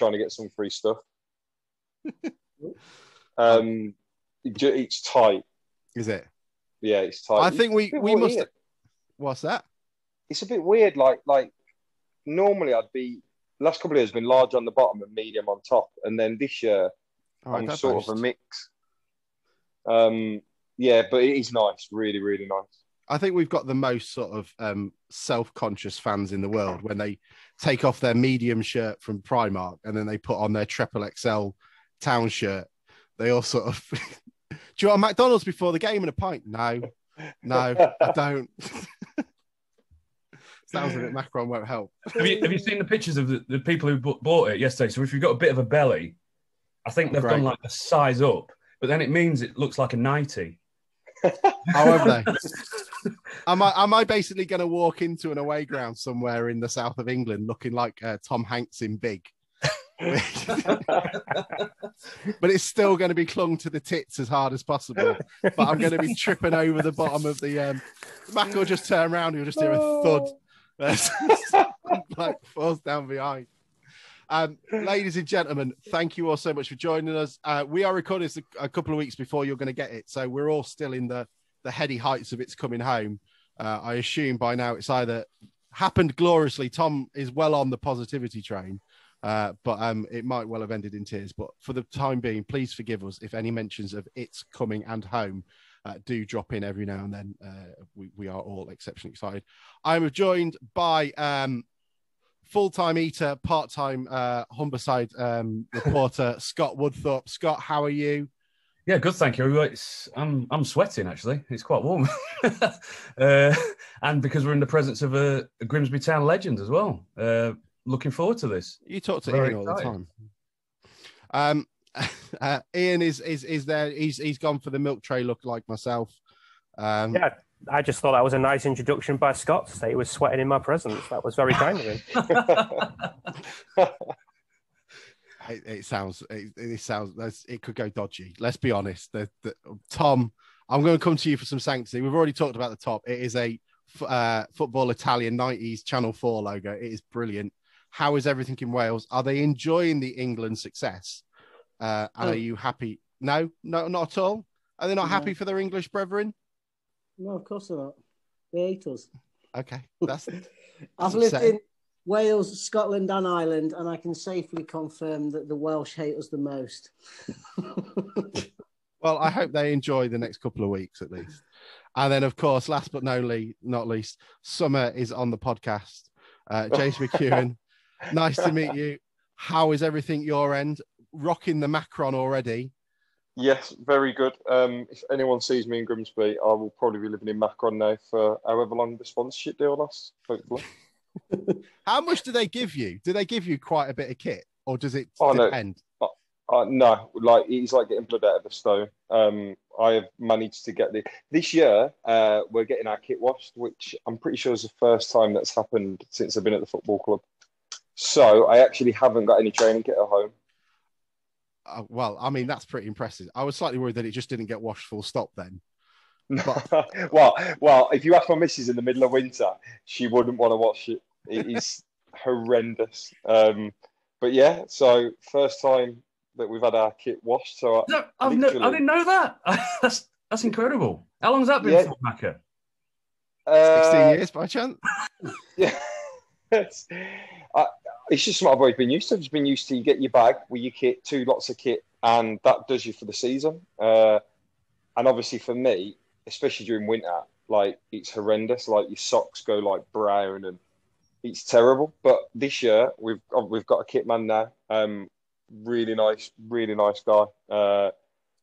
trying to get some free stuff. um, it's tight. Is it? Yeah, it's tight. I think we we must. What's that? It's a bit weird. Like like normally I'd be last couple of years been large on the bottom and medium on top, and then this year oh, I'm sort boast. of a mix. Um, yeah, but it is nice, really, really nice. I think we've got the most sort of um, self-conscious fans in the world when they take off their medium shirt from Primark and then they put on their triple XL town shirt. They all sort of, do you want a McDonald's before the game and a pint? No, no, I don't. Sounds like Macron won't help. Have you, have you seen the pictures of the, the people who bought it yesterday? So if you've got a bit of a belly, I think they've Great. done like a size up, but then it means it looks like a 90. How have they? am I am I basically going to walk into an away ground somewhere in the south of England looking like uh, Tom Hanks in Big? but it's still going to be clung to the tits as hard as possible. But I'm going to be tripping over the bottom of the. Um, Mac will just turn around. You'll just hear a thud. like falls down behind. Um, ladies and gentlemen, thank you all so much for joining us. Uh, we are recording this a, couple of weeks before you're going to get it, so we're all still in the the heady heights of its coming home. Uh, I assume by now it's either happened gloriously. Tom is well on the positivity train, uh, but um, it might well have ended in tears. But for the time being, please forgive us if any mentions of it's coming and home uh, do drop in every now and then. Uh, we, we are all exceptionally excited. I'm joined by um, full time eater, part time uh, Humberside um, reporter, Scott Woodthorpe. Scott, how are you? Yeah, good, thank you. It's, I'm I'm sweating actually. It's quite warm, uh, and because we're in the presence of a, a Grimsby Town legend as well. Uh, looking forward to this. You talk to Very Ian all excited. the time. Um, uh, Ian is is is there. He's he's gone for the milk tray look like myself. Um, yeah, I just thought that was a nice introduction by Scott to say he was sweating in my presence. That was very kind of him. it, it, sounds it, it sounds it could go dodgy. Let's be honest. The, the, Tom, I'm going to come to you for some sanctity. We've already talked about the top. It is a uh, football Italian 90s Channel 4 logo. It is brilliant. How is everything in Wales? Are they enjoying the England success? Uh, and oh. are you happy? No, no, not at all. Are they not no. happy for their English brethren? No, of course they're not. They hate us. Okay, that's. I've lived in Wales, Scotland, and Ireland, and I can safely confirm that the Welsh hate us the most. well, I hope they enjoy the next couple of weeks at least. And then, of course, last but no not least, Summer is on the podcast. Uh, James McKeown, nice to meet you. How is everything your end? rocking the Macron already. Yes, very good. Um, if anyone sees me in Grimsby, I will probably be living in Macron now for however long the sponsorship deal lasts, hopefully. How much do they give you? Do they give you quite a bit of kit, or does it oh, depend? No. Uh, uh, no, like it's like getting blood out of a stone. Um, I have managed to get the this year. Uh, we're getting our kit washed, which I'm pretty sure is the first time that's happened since I've been at the football club. So I actually haven't got any training kit at home uh, well, I mean, that's pretty impressive. I was slightly worried that it just didn't get washed full stop then. But... well, well, if you ask my missus in the middle of winter, she wouldn't want to wash it. It is horrendous. Um, but yeah, so first time that we've had our kit washed. So no, I've literally... no, I didn't know that. that's that's incredible. How long's that been yeah. for, Macca? Uh, Sixteen years by chance. yeah. It's just what I've always been used to. I've just been used to you get your bag with your kit, two lots of kit, and that does you for the season. Uh, and obviously for me, especially during winter, like it's horrendous. Like your socks go like brown and it's terrible. But this year we've we've got a kit man now. Um, really nice, really nice guy. Uh,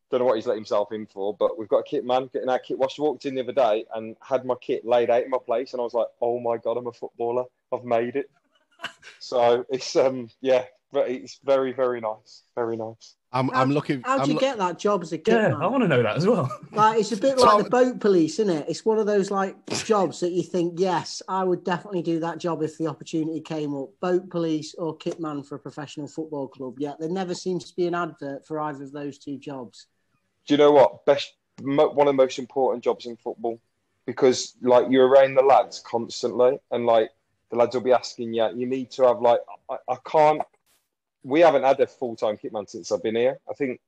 don't know what he's let himself in for, but we've got a kit man getting our kit washed. Walked in the other day and had my kit laid out in my place, and I was like, "Oh my god, I'm a footballer! I've made it." So it's um yeah, it's very very nice, very nice. I'm, how, I'm looking. How do you lo- get that job as a kid? Yeah, man? I want to know that as well. Like it's a bit like the boat police, isn't it? It's one of those like jobs that you think, yes, I would definitely do that job if the opportunity came up. Boat police or kit man for a professional football club. Yet there never seems to be an advert for either of those two jobs. Do you know what? Best one of the most important jobs in football because like you're around the lads constantly and like the lads will be asking you, you need to have like, I, I can't we haven't had a full time kitman since I've been here. I think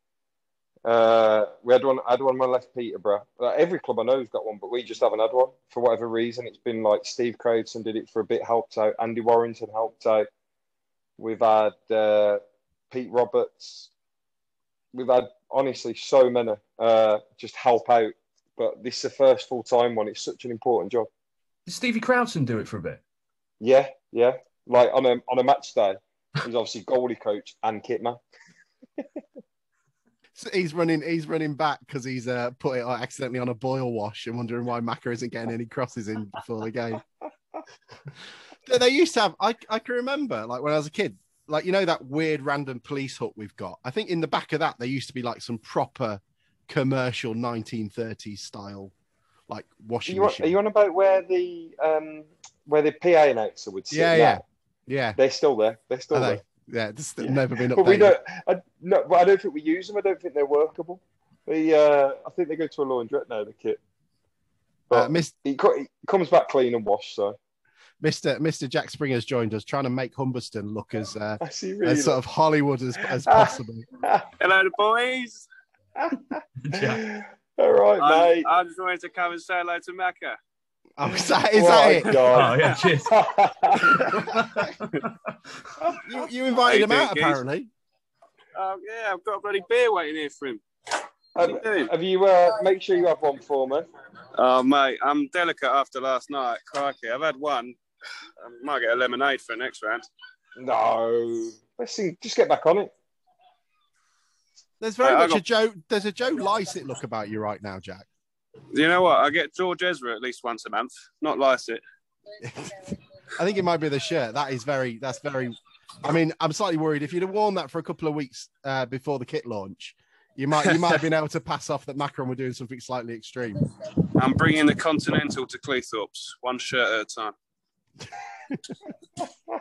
uh, we had one. I had one when I left Peterborough. Like, every club I know has got one, but we just haven't had one for whatever reason. It's been like Steve Croudson did it for a bit, helped out. Andy Warrington helped out. We've had uh, Pete Roberts. We've had honestly so many uh, just help out. But this is the first full time one. It's such an important job. Did Stevie Croudson do it for a bit? Yeah, yeah. Like on a on a match day, he's obviously goalie coach and kitman. So he's running. He's running back because he's uh, put it accidentally on a boil wash and wondering why Macca isn't getting any crosses in before the game. they used to have. I I can remember like when I was a kid, like you know that weird random police hook we've got. I think in the back of that there used to be like some proper commercial 1930s style like Are washing you, on, machine. are you on about where the um where the PA announcer would sit? yeah, now? yeah, yeah. They're still there. They're still Are there. they? Yeah, just Yeah. never been updated. But we don't. I, no, but I don't think we use them. I don't think they're workable. They, uh, I think they go to a laundrette now. The kit, but Uh, Miss, it, co- it comes back clean and washed. So Mr. Mr. Jack Springer's joined us, trying to make Humberston look as uh, Really. as sort of Hollywood as, as possible. Hello, the boys. All right, I, mate. I just wanted to come and say hello to Macca. Oh, is that, is What that a it? Oh yeah, cheers. You, you invited him out, doing, apparently. Oh, yeah, I've got a bloody beer waiting here for him. have, have you? Uh, make sure you have one for me. Oh, mate, I'm delicate after last night. Crikey, I've had one. I might get a lemonade for the next round. No, let's see. Just get back on it. There's very I- I much a Joe. There's a Joe Lycett look about you right now, Jack. You know what? I get George Ezra at least once a month. Not Lycett. I think it might be the shirt. That is very. That's very. I mean, I'm slightly worried if you'd have worn that for a couple of weeks uh, before the kit launch, you might you might have been able to pass off that Macron were doing something slightly extreme. I'm bringing the Continental to Cleethorpes, one shirt at a time.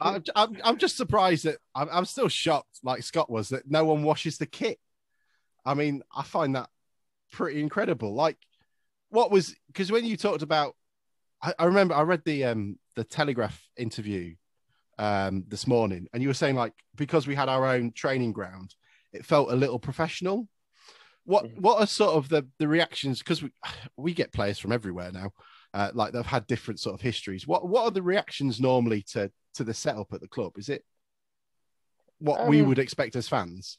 I'm, I'm, I'm just surprised that I'm, I'm still shocked, like Scott was, that no one washes the kit. I mean, I find that pretty incredible. Like, what was because when you talked about, I, I remember I read the um the Telegraph interview um this morning, and you were saying like because we had our own training ground, it felt a little professional. What Mhm. what are sort of the the reactions? Because we we get players from everywhere now, uh, like they've had different sort of histories. What what are the reactions normally to to the setup at the club? Is it what we Um, would expect as fans?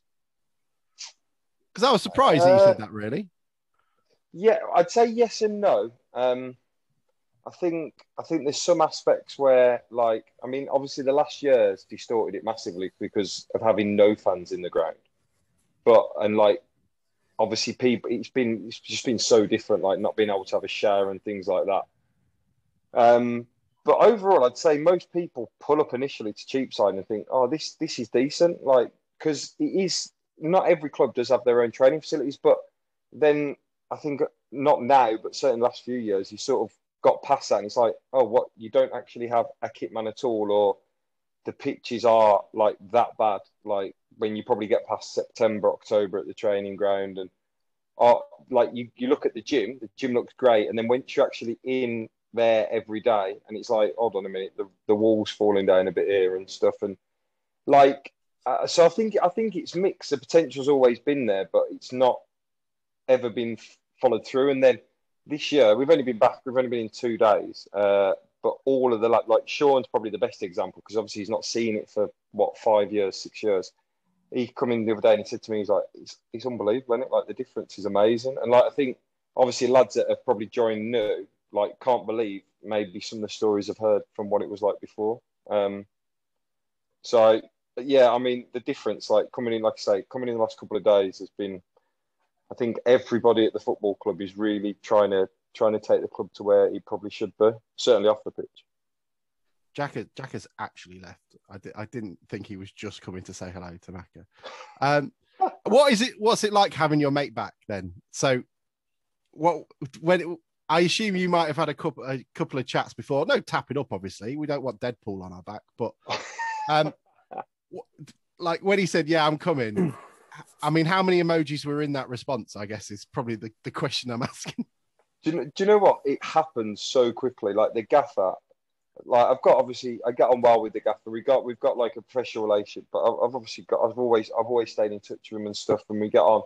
Because I was surprised that you Uh, said that. Really, Yeah, I'd say yes and no. Um, I think I think there's some aspects where, like, I mean, obviously the last years distorted it massively because of having no fans in the ground. But and like, obviously people, it's been it's just been so different, like not being able to have a share and things like that. Um, but overall, I'd say most people pull up initially to Cheapside and think, "Oh, this this is decent," like because it is. Not every club does have their own training facilities, but then I think not now, but certainly the last few years, you sort of got past that, and it's like, oh, what? You don't actually have a kit man at all, or the pitches are like that bad. Like when you probably get past September, October at the training ground, and oh, like you, you look at the gym, the gym looks great, and then once you're actually in there every day, and it's like, hold on a minute, the the walls falling down a bit here and stuff, and like. Uh, so I think I think it's mixed. The potential's always been there, but it's not ever been followed through. And then this year, we've only been back, we've only been in two days. Uh, but all of the, like, like Sean's probably the best example because obviously he's not seen it for what, five years, six years. He come in the other day and he said to me, he's like, it's, it's unbelievable, it? Like, the difference is amazing. And like, I think obviously lads that have probably joined new, like, can't believe maybe some of the stories I've heard from what it was like before. Um, so, yeah, I mean, the difference, like coming in, like I say, coming in the last couple of days has been I think everybody at the football club is really trying to trying to take the club to where he probably should be, certainly off the pitch. Jack, has- Jack has actually left. I, di- I didn't think he was just coming to say hello to Macca. Um, what is it? What's it like having your mate back then? So, what when it, I assume you might have had a couple a couple of chats before. No tapping up, obviously. We don't want Deadpool on our back, but um, like when he said, "Yeah, I'm coming." I mean, how many emojis were in that response? I guess is probably the, the question I'm asking. Do you, know, do you know what? It happened so quickly. Like the gaffer, like I've got obviously I get on well with the gaffer. We got we've got like a professional relationship, but I've, I've obviously got I've always I've always stayed in touch with him and stuff, and we get on.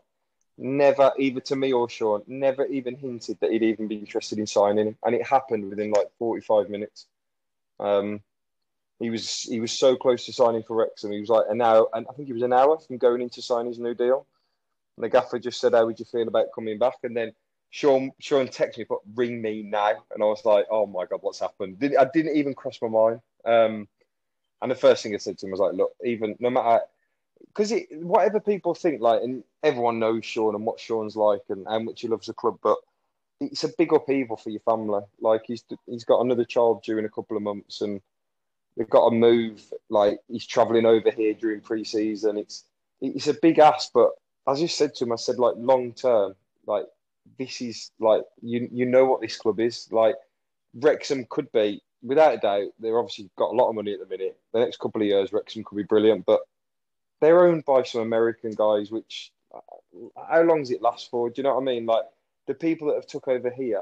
Never, either to me or Sean, never even hinted that he'd even be interested in signing and it happened within like forty five minutes. Um, he was he was so close to signing for Wrexham. He was like an hour, and I think he was an hour from going in to sign his new deal. And the gaffer just said, "How would you feel about coming back?" And then Sean Sean texted me, "But ring me now," and I was like, "Oh my god, what's happened?" Did, I didn't even cross my mind. Um, and the first thing I said to him was like, "Look, even no matter." Because whatever people think, like, and everyone knows Sean and what Sean's like and how much he loves the club, but it's a big upheaval for your family. Like he's he's got another child due in a couple of months, and they've got to move. Like he's travelling over here during pre-season. It's it's a big ask, but as I said to him, I said like long term, like this is like you you know what this club is like. Wrexham could be without a doubt. They're obviously got a lot of money at the minute. The next couple of years, Wrexham could be brilliant, but they're owned by some American guys. Which uh, how long does it last for? Do you know what I mean? Like the people that have took over here,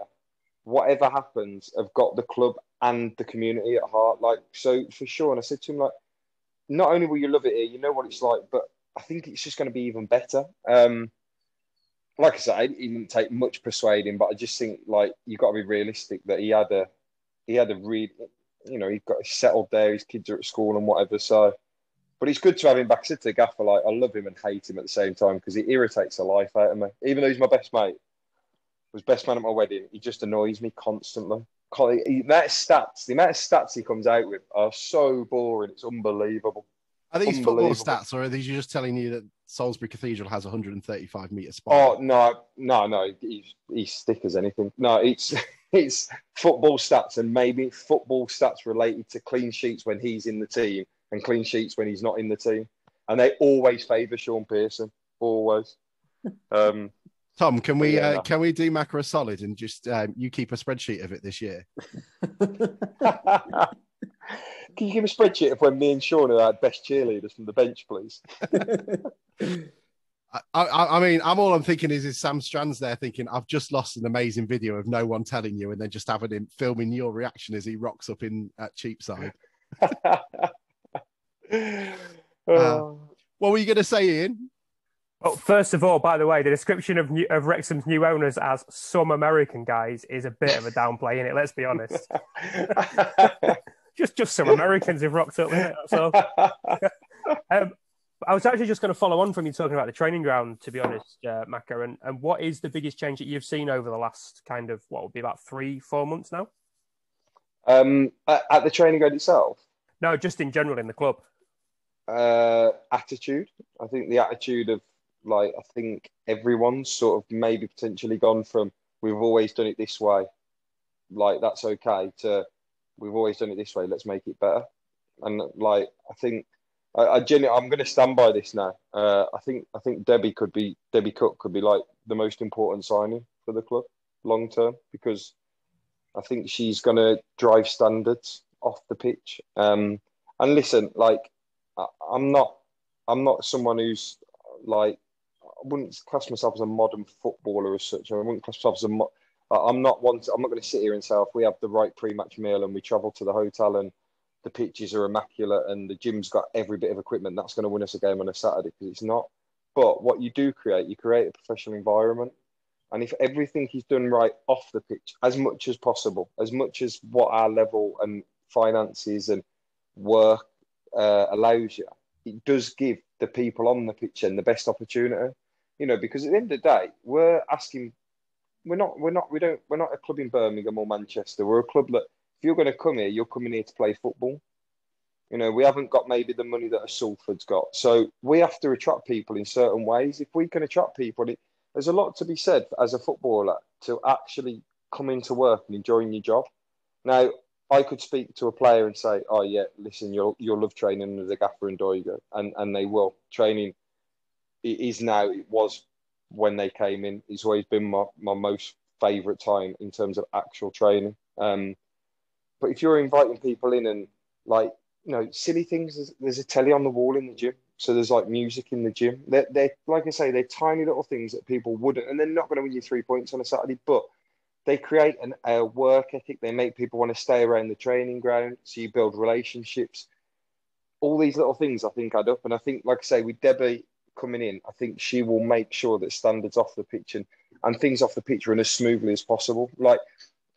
whatever happens, have got the club and the community at heart. Like so, for sure. And I said to him, like, not only will you love it here, you know what it's like, but I think it's just going to be even better. Um, like I said, it didn't take much persuading, but I just think like you've got to be realistic that he had a he had a real, you know, he got settled there. His kids are at school and whatever. So, but it's good to have him back. I said to Gaffer, like I love him and hate him at the same time because he irritates the life out of me. Even though he's my best mate, was best man at my wedding. He just annoys me constantly. The amount stats, the amount of stats he comes out with are so boring. It's unbelievable. Are these football stats, or are these just telling you that Salisbury Cathedral has 135 meter spire? Oh no, no, no. He's, he's thick as anything. No, it's it's football stats and maybe football stats related to clean sheets when he's in the team and clean sheets when he's not in the team, and they always favour Sean Pearson. Always. Um, Tom, can we yeah, uh, can we do Macca a solid and just um, you keep a spreadsheet of it this year? Can you give a spreadsheet of when me and Sean are our best cheerleaders from the bench, please? I, I, I, mean, I'm all I'm thinking is is Sam Strands there thinking I've just lost an amazing video of no one telling you, and then just having him filming your reaction as he rocks up in at Cheapside. uh, what were you going to say, Ian? Well, first of all, by the way, the description of, new, of Wrexham's new owners as some American guys is a bit of a downplay in it. Let's be honest. just just some Americans have rocked up. So um, I was actually just going to follow on from you talking about the training ground, to be honest, uh, Macca. And, and what is the biggest change that you've seen over the last kind of what would be about three, four months now? Um, at, at the training ground itself? No, just in general in the club. Uh, attitude. I think the attitude of like I think everyone's sort of maybe potentially gone from we've always done it this way, like that's okay, to we've always done it this way. Let's make it better. And like I think I, I genuinely, I'm going to stand by this now. Uh, I think I think Debbie could be Debbie Cook could be like the most important signing for the club long term because I think she's going to drive standards off the pitch. Um, and listen, like I, I'm not I'm not someone who's like I wouldn't class myself as a modern footballer as such. I wouldn't class myself as a mo- I'm not one. To, I'm not going to sit here and say if we have the right pre-match meal and we travel to the hotel and the pitches are immaculate and the gym's got every bit of equipment, that's going to win us a game on a Saturday because it's not. But what you do create, you create a professional environment. And if everything is done right off the pitch, as much as possible, as much as what our level and finances and work uh, allows you, it does give the people on the pitch and the best opportunity. You know, because at the end of the day, we're asking we're not we're not we don't we're not a club in Birmingham or Manchester. We're a club that if you're going to come here, you're coming here to play football. You know, we haven't got maybe the money that a Salford's got, so we have to attract people in certain ways. If we can attract people, it, there's a lot to be said as a footballer to actually come into work and enjoying your job. Now, I could speak to a player and say, "Oh yeah, listen, you'll you'll love training under the gaffer and Doigo," and and they will. Training it is now. It was when they came in. It's always been my, my most favourite time in terms of actual training. Um, but if you're inviting people in and like, you know, silly things, there's, there's, a telly on the wall in the gym. So there's like music in the gym. They're, they're, like I say, they're tiny little things that people wouldn't, and they're not going to win you three points on a Saturday, but they create an, a work ethic. They make people want to stay around the training ground. So you build relationships. All these little things I think add up. And I think, like I say, with Debbie coming in, I think she will make sure that standards off the pitch and, and things off the pitch run as smoothly as possible. Like,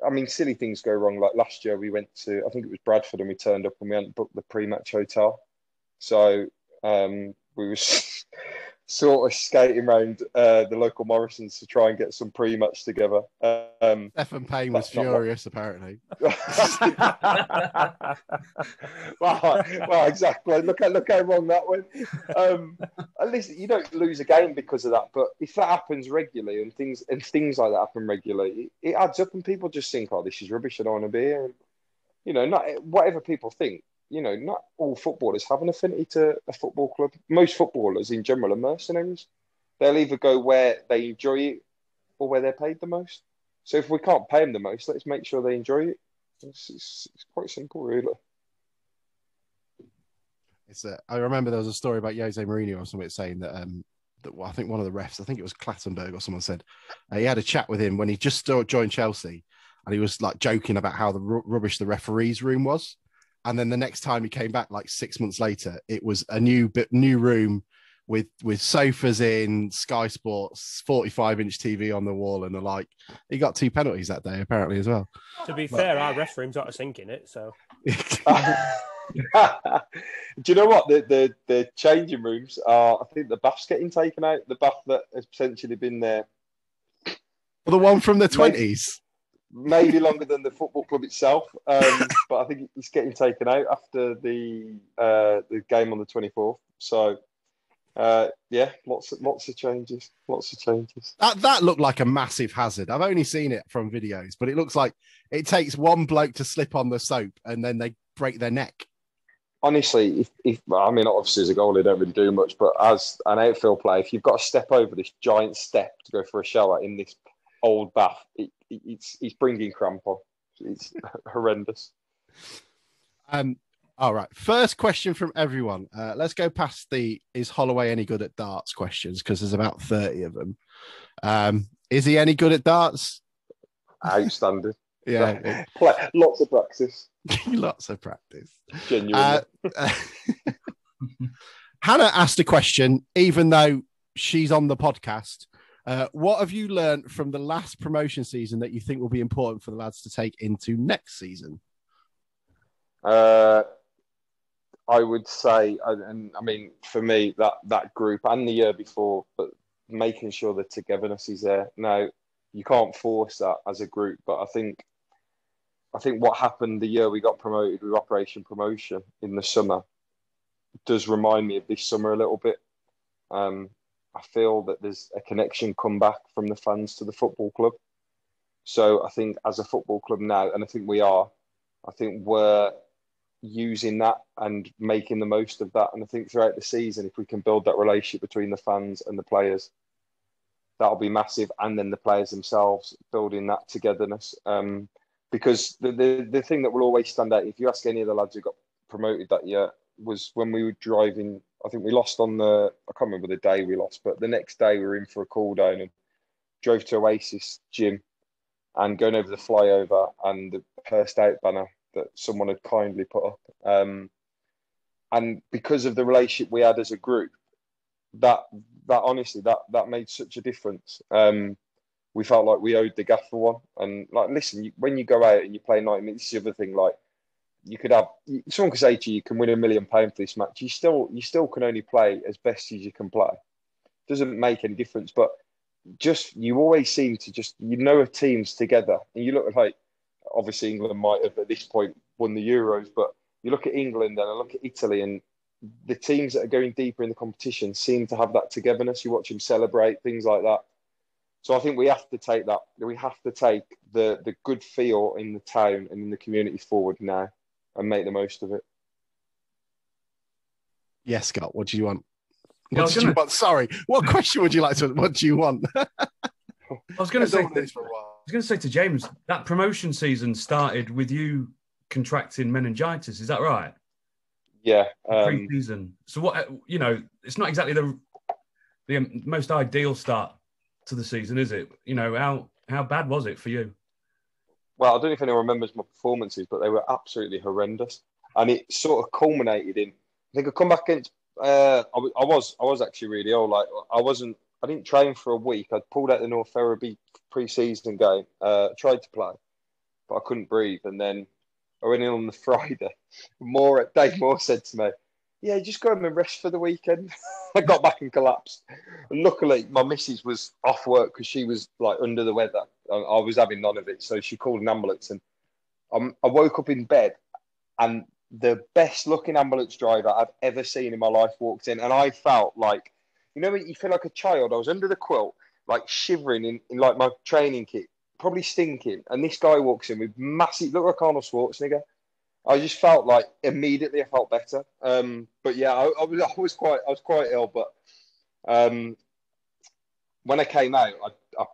I mean, silly things go wrong. Like last year, we went to, I think it was Bradford, and we turned up and we hadn't booked the pre match hotel. So um, we was sort of skating around uh, the local Morrisons to try and get some pre-match together. Um, Stephen Payne was furious, apparently. well, well, exactly. Look at look how wrong that went. Um, at least you don't lose a game because of that. But if that happens regularly and things and things like that happen regularly, it, it adds up, and people just think, "Oh, this is rubbish. I don't want to be here." And, you know, not whatever people think you know, not all footballers have an affinity to a football club. Most footballers in general are mercenaries. They'll either go where they enjoy it or where they're paid the most. So if we can't pay them the most, let's make sure they enjoy it. It's, it's, it's quite simple, really. It's a, I remember there was a story about Jose Mourinho or something saying that um, that well, I think one of the refs, I think it was Clattenburg or someone said uh, he had a chat with him when he just joined Chelsea, and he was like joking about how the r- rubbish the referees room was. And then the next time he came back, like six months later, it was a new bit new room with with sofas in, Sky Sports, 45 inch TV on the wall, and the like. He got two penalties that day, apparently, as well. To be but, fair, our ref room's got a sink in it, so. Do you know what the, the the changing rooms are? I think the bath's getting taken out. The bath that has potentially been there. Well, the one from the twenties maybe longer than the football club itself. Um, but I think he's getting taken out after the uh, the game on the twenty fourth. So uh, yeah, lots of lots of changes, lots of changes. That that looked like a massive hazard. I've only seen it from videos, but it looks like it takes one bloke to slip on the soap and then they break their neck. Honestly, if, if I mean obviously as a goalie, don't really do much, but as an outfield player, if you've got to step over this giant step to go for a shower in this old bath, it, it's it's bringing cramp on. It's horrendous. Um. All right. First question from everyone. Uh, let's go past the "Is Holloway any good at darts?" questions because there's about thirty of them. Um, is he any good at darts? Outstanding. yeah. Lots of practice. Lots of practice. Genuinely. Uh, Hannah asked a question, even though she's on the podcast. Uh, what have you learned from the last promotion season that you think will be important for the lads to take into next season? Uh, I would say, and I mean, for me, that that group and the year before, but making sure the togetherness is there. Now, you can't force that as a group, but I think, I think what happened the year we got promoted with Operation Promotion in the summer does remind me of this summer a little bit. Um, I feel that there's a connection come back from the fans to the football club. So I think as a football club now, and I think we are, I think we're using that and making the most of that. And I think throughout the season, if we can build that relationship between the fans and the players, that'll be massive. And then the players themselves building that togetherness. Um, because the, the, the thing that will always stand out, if you ask any of the lads who got promoted that year, was when we were driving I think we lost on the I can't remember the day we lost, but the next day we were in for a cool down and drove to Oasis gym and going over the flyover and the first out banner that someone had kindly put up. Um, and because of the relationship we had as a group, that that honestly that that made such a difference. Um, we felt like we owed the gaffer one. And like, listen, you, when you go out and you play 90 minutes, the other thing, like you could have someone could say to you, you can win a million pound for this match. You still you still can only play as best as you can play. Doesn't make any difference. But just you always seem to just you know a team's together, and you look like obviously England might have at this point won the Euros, but you look at England and I look at Italy and the teams that are going deeper in the competition seem to have that togetherness. You watch them celebrate things like that. So I think we have to take that. We have to take the the good feel in the town and in the community forward now and make the most of it. Yes, Scott. What do you want? What do gonna... you want? Sorry, what question would you like to? What do you want? I was going to say. To, I was going to say to James that promotion season started with you contracting meningitis. Is that right? Yeah. Um, Pre-season. So what? You know, it's not exactly the the most ideal start to the season, is it? You know how how bad was it for you? Well, I don't know if anyone remembers my performances, but they were absolutely horrendous, and it sort of culminated in. I think I come back against. Uh, I, I was I was actually really ill. Like I wasn't. I didn't train for a week. I'd pulled out the North Ferriby pre-season game. Uh, tried to play, but I couldn't breathe. And then I went in on the Friday. More Dave Moore said to me, "Yeah, just go home and rest for the weekend." I got back and collapsed. Luckily, my missus was off work because she was like under the weather. I, I was having none of it, so she called an ambulance. And um, I woke up in bed, and the best looking ambulance driver I've ever seen in my life walked in, and I felt like, you know, you feel like a child. I was under the quilt, like shivering in, in like my training kit, probably stinking. And this guy walks in with massive, look like Arnold Schwarzenegger. I just felt like immediately I felt better. Um, but yeah, I, I, was I was quite I was quite ill. But um, when I came out, I, I,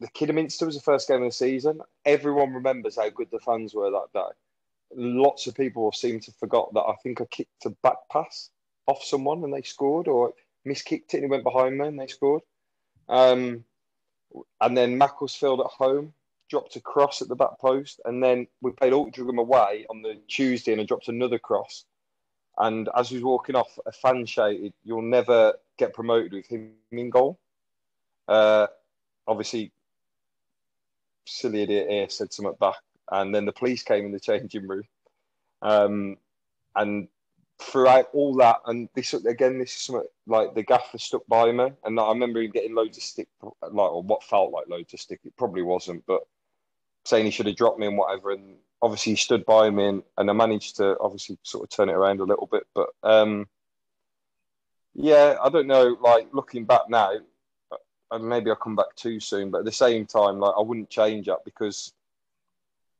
the Kidderminster was the first game of the season. Everyone remembers how good the fans were that day. Lots of people seem to forgot that I think I kicked a back pass off someone and they scored, or miskicked it and he went behind me and they scored. Um, and then Macclesfield at home dropped a cross at the back post, and then we played Altrincham away on the Tuesday, and I dropped another cross. And as he was walking off, a fan shouted, "You'll never get promoted with him in goal." Uh, obviously, silly idiot here said something back, and then the police came in the changing room, um, and throughout all that, and this again, this is something like the gaffer stuck by me, and I remember him getting loads of stick, like or what felt like loads of stick. It probably wasn't, but saying he should have dropped me and whatever. And obviously he stood by me, and, and I managed to obviously sort of turn it around a little bit. But um, yeah, I don't know. Like looking back now, and maybe I'll come back too soon, but at the same time, like I wouldn't change that because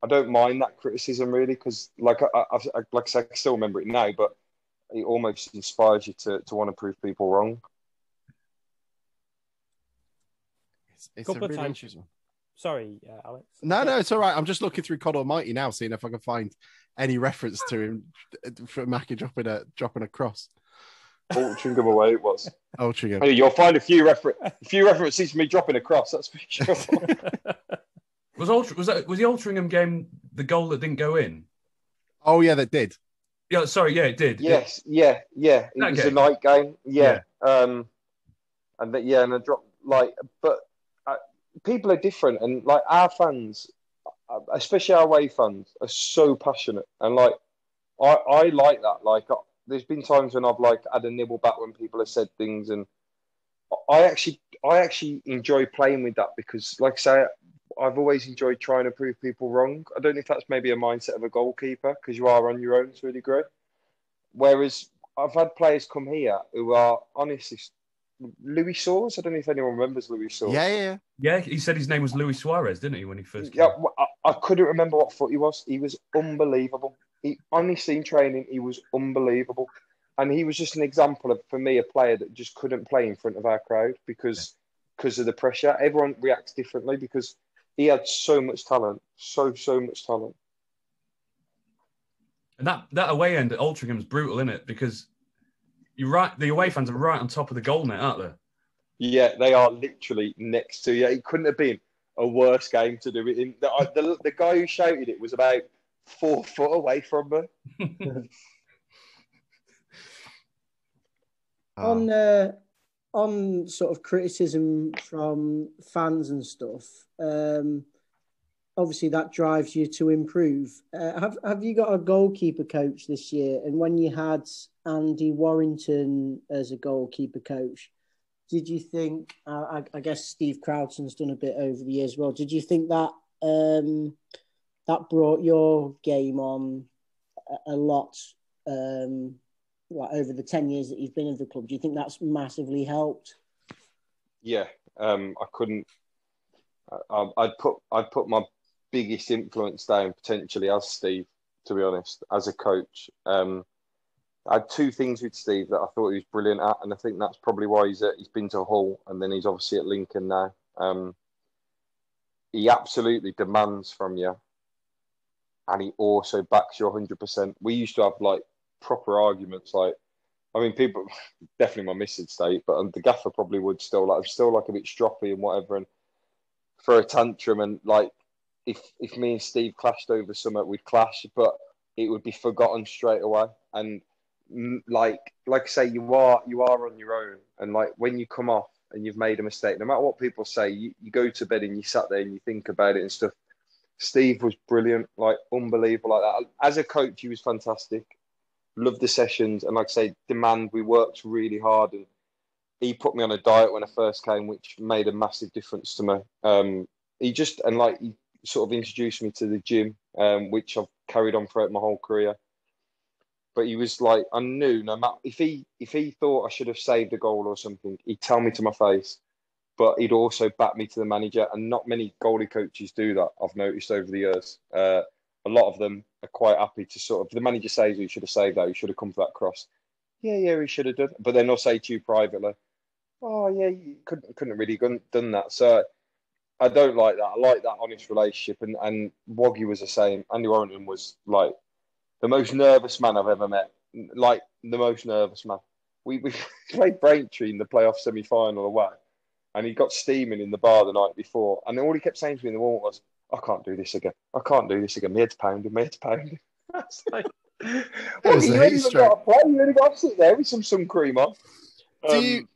I don't mind that criticism really, because like I, I, I, like I said, I still remember it now, but it almost inspires you to, to want to prove people wrong. It's, it's Couple a of really times- interesting one. Sorry, uh, Alex. No, no, it's all right. I'm just looking through COD Almighty now, seeing if I can find any reference to him for Mackie dropping a dropping a cross. Altrincham away it was. Oh, trigger. Hey, you'll find a few refer- a few references to me dropping a cross. That's for sure. Was Alt- was that was the Altrincham game the goal that didn't go in? Oh, yeah, that did. Yeah, sorry, yeah, it did. yes, yeah, yeah. It That was a night game. Yeah. Um, and that, yeah, and I dropped like, but uh, people are different, and like our fans, uh, especially our away fans, are so passionate, and like I, I like that. Like, uh, there's been times when I've like had a nibble back when people have said things, and I actually, I actually enjoy playing with that because, like I say, I've always enjoyed trying to prove people wrong. I don't know if that's maybe a mindset of a goalkeeper because you are on your own to a degree. Whereas I've had players come here who are honestly Louis Saws. I don't know if anyone remembers Louis Saws. Yeah, yeah, yeah. Yeah, he said his name was Luis Suarez, didn't he, when he first came? Yeah, well, I, I couldn't remember what foot he was. He was unbelievable. He honestly in training, he was unbelievable, and he was just an example of for me a player that just couldn't play in front of our crowd because because of the pressure. Everyone reacts differently because he had so much talent, so so much talent. And that, that away end at Altrincham's brutal, isn't it? Because you're right, the away fans are right on top of the goal net, aren't they? Yeah, they are literally next to you. It couldn't have been a worse game to do it in. The, the, the guy who shouted it was about four foot away from me. On uh, on sort of criticism from fans and stuff. Um, obviously, that drives you to improve. Uh, have Have you got a goalkeeper coach this year? And when you had Andy Warrington as a goalkeeper coach, did you think? Uh, I, I guess Steve Croudson's done a bit over the years. Well, did you think that um, that brought your game on a, a lot? Um, like over the 10 years that you've been in the club do you think that's massively helped Yeah, um, I couldn't. I, I'd put I'd put my biggest influence down potentially as Steve, to be honest, as a coach. Um, I had two things with Steve that I thought he was brilliant at, and I think that's probably why he's at, he's been to Hull and then he's obviously at Lincoln now. Um, he absolutely demands from you, and he also backs you 100%. We used to have like proper arguments, like I mean, people definitely my missus state, but um, the gaffer probably would still like I'm still like a bit stroppy and whatever, and for a tantrum and like if if me and Steve clashed over something, we'd clash, but it would be forgotten straight away. And like like I say, you are you are on your own, and like when you come off and you've made a mistake, no matter what people say, you, you go to bed and you sat there and you think about it and stuff. Steve was brilliant, like unbelievable, like that. As a coach, he was fantastic. Loved the sessions, and like I say, demand. We worked really hard, and he put me on a diet when I first came, which made a massive difference to me. Um, he just and like he sort of introduced me to the gym, um, which I've carried on throughout my whole career. But he was like, I knew no matter if he if he thought I should have saved a goal or something, he'd tell me to my face. But he'd also back me to the manager, and not many goalie coaches do that. I've noticed over the years. Uh, a lot of them are quite happy to sort of the manager says he should have saved that, he should have come for that cross. Yeah, yeah, he should have done. But then they'll say to you privately, "Oh, yeah, you couldn't couldn't really done that." So I don't like that. I like that honest relationship. And and Woggy was the same. Andy Warrington was like the most nervous man I've ever met. Like the most nervous man. We we played Braintree in the playoff semi final away, and he got steaming in the bar the night before. And all he kept saying to me in the moment was, "I can't do this again. I can't do this again. My head's pounding. My head's pounding." That's like, you ain't even got to play. You only got to sit there with some sun cream on. Do um, you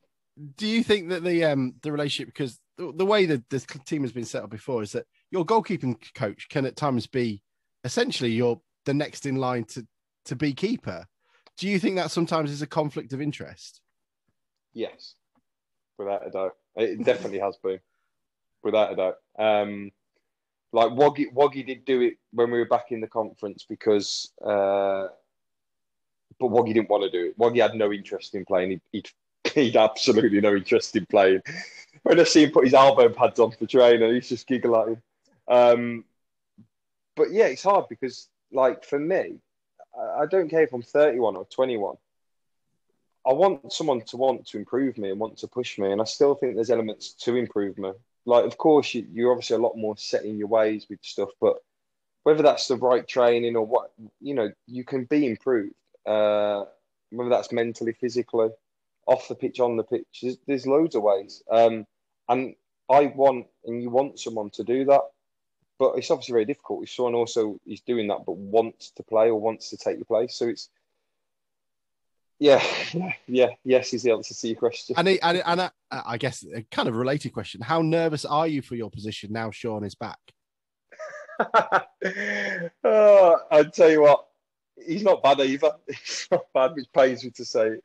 do you think that the um the relationship because the, way that this team has been set up before is that your goalkeeping coach can at times be essentially your the next in line to to be keeper. Do you think that sometimes is a conflict of interest? Yes, without a doubt. It definitely has been, without a doubt. Um, like Woggy, Woggy did do it when we were back in the conference because, uh, but Woggy didn't want to do it. Woggy had no interest in playing. He'd, he'd, he'd absolutely no interest in playing when I see him put his elbow pads on for training, he's just giggling. Um, but yeah, it's hard because, like, for me, I don't care if I'm 31 or 21. I want someone to want to improve me and want to push me, and I still think there's elements to improve me. Like, of course, you, you're obviously a lot more set in your ways with stuff, but whether that's the right training or what, you know, you can be improved. Uh, whether that's mentally, physically, off the pitch, on the pitch. There's, there's loads of ways. Um, and I want, and you want someone to do that. But it's obviously very difficult if someone also is doing that but wants to play or wants to take your place. So it's, yeah, yeah, yeah, yes is the answer to your question. And, it, and, and I, I guess a kind of related question: How nervous are you for your position now? Sean is back. oh, I'd tell you what, he's not bad either. He's not bad, which pains me to say.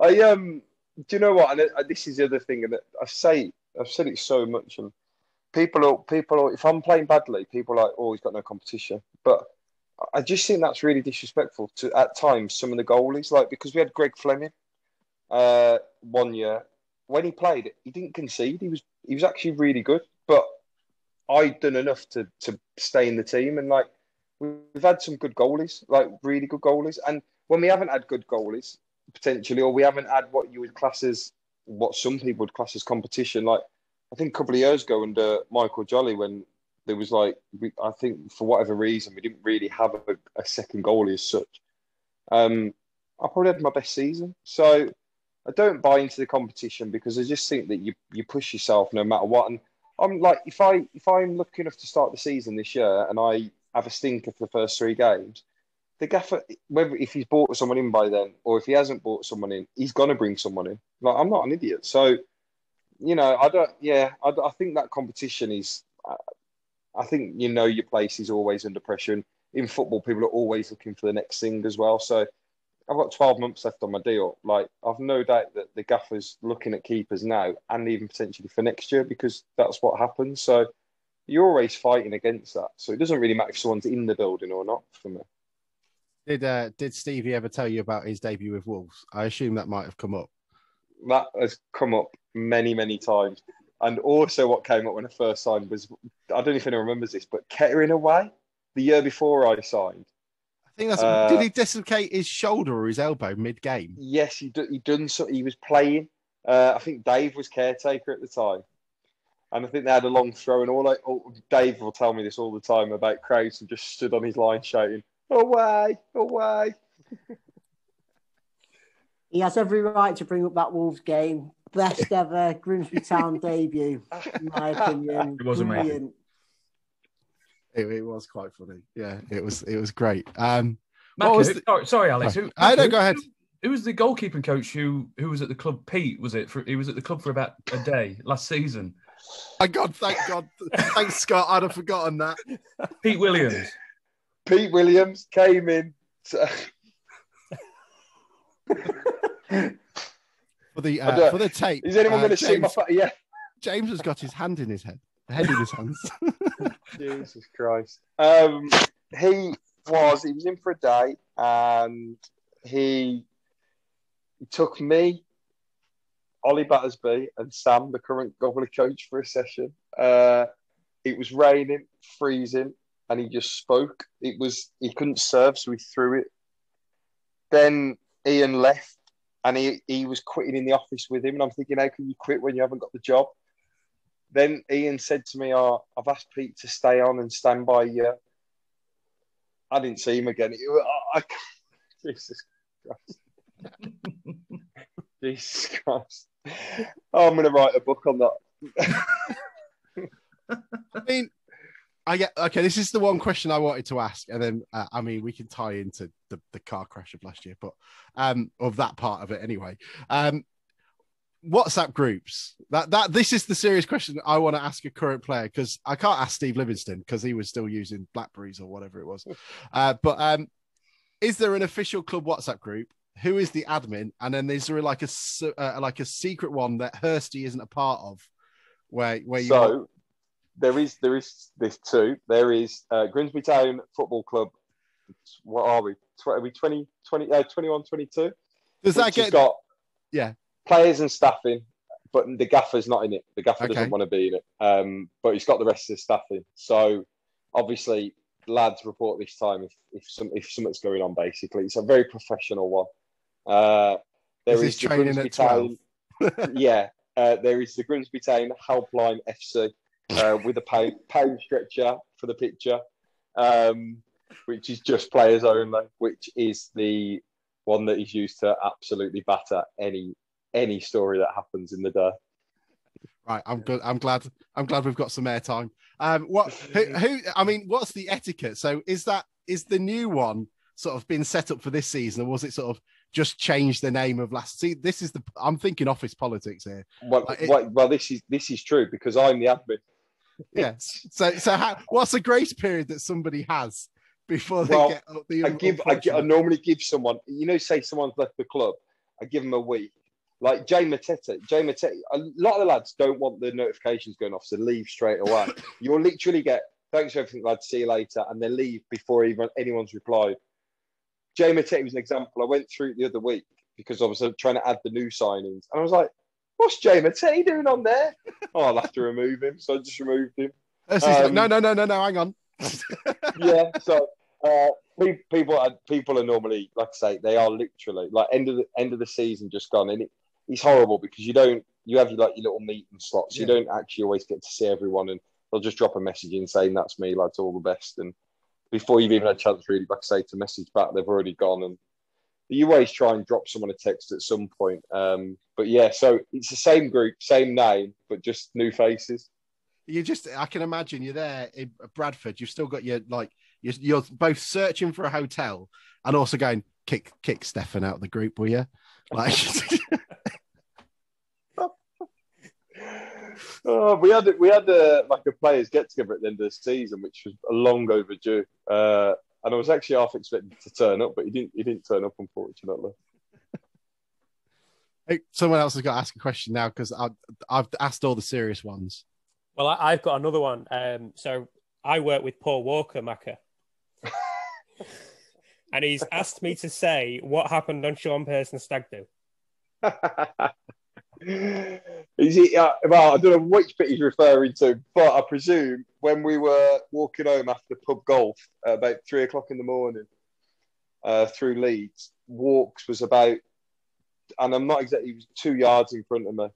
I um, do you know what? And this is the other thing, and I say I've said it so much, and people, are people, are, if I'm playing badly, people are like, "Oh, he's got no competition." But I just think that's really disrespectful to at times some of the goalies, like because we had Greg Fleming uh, one year when he played, he didn't concede. He was he was actually really good, but I'd done enough to to stay in the team, and like we've had some good goalies, like really good goalies, and when we haven't had good goalies, potentially, or we haven't had what you would class as what some people would class as competition. Like I think a couple of years ago under Michael Jolley, when there was like we, I think for whatever reason we didn't really have a, a second goalie as such. Um, I probably had my best season, so I don't buy into the competition because I just think that you you push yourself no matter what. And I'm like, if I if I'm lucky enough to start the season this year and I have a stinker for the first three games, the gaffer, whether if he's bought someone in by then or if he hasn't bought someone in, he's gonna bring someone in. Like I'm not an idiot, so you know I don't. Yeah, I, I think that competition is. Uh, I think you know your place is always under pressure, and in football, people are always looking for the next thing as well. So I've got 12 months left on my deal. Like I've no doubt that the gaffer's looking at keepers now, and even potentially for next year because that's what happens. So you're always fighting against that. So it doesn't really matter if someone's in the building or not for me. Did uh, did Stevie ever tell you about his debut with Wolves? I assume that might have come up. That has come up many, many times. And also, what came up when I first signed was I don't know if anyone remembers this, but Kettering away the year before I signed. I think that's uh, did he dislocate his shoulder or his elbow mid game? Yes, he he done so. He was playing. Uh, I think Dave was caretaker at the time, and I think they had a long throw. And all like, oh, Dave will tell me this all the time about crowds and just stood on his line shouting, away, away. he has every right to bring up that Wolves game. Best ever Grimsby Town debut, in my opinion. It was Brilliant. amazing. It, it was quite funny. Yeah, it was. It was great. Um, Macca, what was who- the- sorry, sorry, Alex. Who, I know. who- Go ahead. Who was the goalkeeping coach who who was at the club? Pete was it? For, he was at the club for about a day last season. My God, thank God, thanks Scott. I'd have forgotten that. Pete Williams. Pete Williams came in. To, For the uh, for the tape. is anyone uh, going to see my? James, fa- Yeah. James has got his hand in his head, the head in his hands. Jesus Christ. Um, he was. He was in for a day, and he, he took me, Ollie Battersby, and Sam, the current gobbler coach, for a session. Uh, it was raining, freezing, and he just spoke. It was he couldn't serve, so he threw it. Then Ian left, and he he was quitting in the office with him, and I'm thinking, how can you quit when you haven't got the job? Then Ian said to me, "Oh, I've asked Pete to stay on and stand by you." I didn't see him again. It- I, I, Jesus Christ. Jesus Christ. Oh, I'm going to write a book on that. I mean, I get okay. This is the one question I wanted to ask, and then uh, I mean we can tie into the, the car crash of last year, but um, of that part of it anyway. Um, WhatsApp groups. That that this is the serious question I want to ask a current player because I can't ask Steve Livingstone because he was still using Blackberries or whatever it was. Uh, but um, is there an official club WhatsApp group? Who is the admin? And then is there like a uh, like a secret one that Hursty isn't a part of? Where where you So there is there is this too. There is uh, Grimsby Town Football Club. What are we? Tw- Are we 20, 20, uh, 21, 22? does that get got Yeah. players and staffing, but the gaffer's not in it. The gaffer Okay. doesn't want to be in it, um, but he's got the rest of the staff in. So obviously, lads report this time if if some if something's going on. Basically, it's a very professional one. Uh, there Is is the training Grimsby at 12? Town, yeah. Uh, there is the Grimsby Town Helpline FC uh, with a pain, pain stretcher for the picture, um, which is just players only, which is the one that is used to absolutely batter any any story that happens in the day. Right, I'm good. I'm glad. I'm glad we've got some airtime. Um, what? Who? Who? I mean, what's the etiquette? So, is that is the new one sort of been set up for this season, or was it sort of just changed the name of last? See, this is the. I'm thinking office politics here. Well, Like it- well, well, this is this is true because I'm the admin. Yes. So, so how, what's the grace period that somebody has before they Well, get up the? I give, I, I normally give someone, you know, say someone's left the club, I give them a week. Like Jay Matete, Jay Matete, a lot of the lads don't want the notifications going off, so leave straight away. You'll literally get, thanks for everything, lads, see you later, and they leave before even anyone's replied. Jay Matete was an example. I went through it the other week because I was uh, trying to add the new signings, and I was like, what's Jay Matete doing on there? oh, I'll have to remove him, so I just removed him This like, um, no, no, no, no, no. Hang on. yeah. So uh, people are people are normally, like I say, they are literally like end of the end of the season just gone, and it, it's horrible because you don't you have your, like your little meeting slots. You don't actually always get to see everyone, and they'll just drop a message in saying that's me, lads, all the best, and before you've even had a chance really, like I say, to message back, they've already gone and. You always try and drop someone a text at some point, um, but yeah. So it's the same group, same name, but just new faces. You just, I can imagine you're there in Bradford. You've still got your like, you're, you're both searching for a hotel and also going kick, kick Stefan out of the group, will you? Like, Oh, we had we had uh, like a players get together at the end of the season, which was a long overdue. Uh, and I was actually half expecting to turn up, but he didn't. He didn't turn up, unfortunately. Hey, someone else has got to ask a question now because I've, I've asked all the serious ones. Well, I, I've got another one. Um, so I work with Paul Walker, Macca. and he's asked me to say what happened on Shaun Pearson's stag do. Is he? Uh, well, I don't know which bit he's referring to, but I presume when we were walking home after pub golf at about three o'clock in the morning uh, through Leeds, Walks was about, and I'm not exactly, he was two yards in front of me,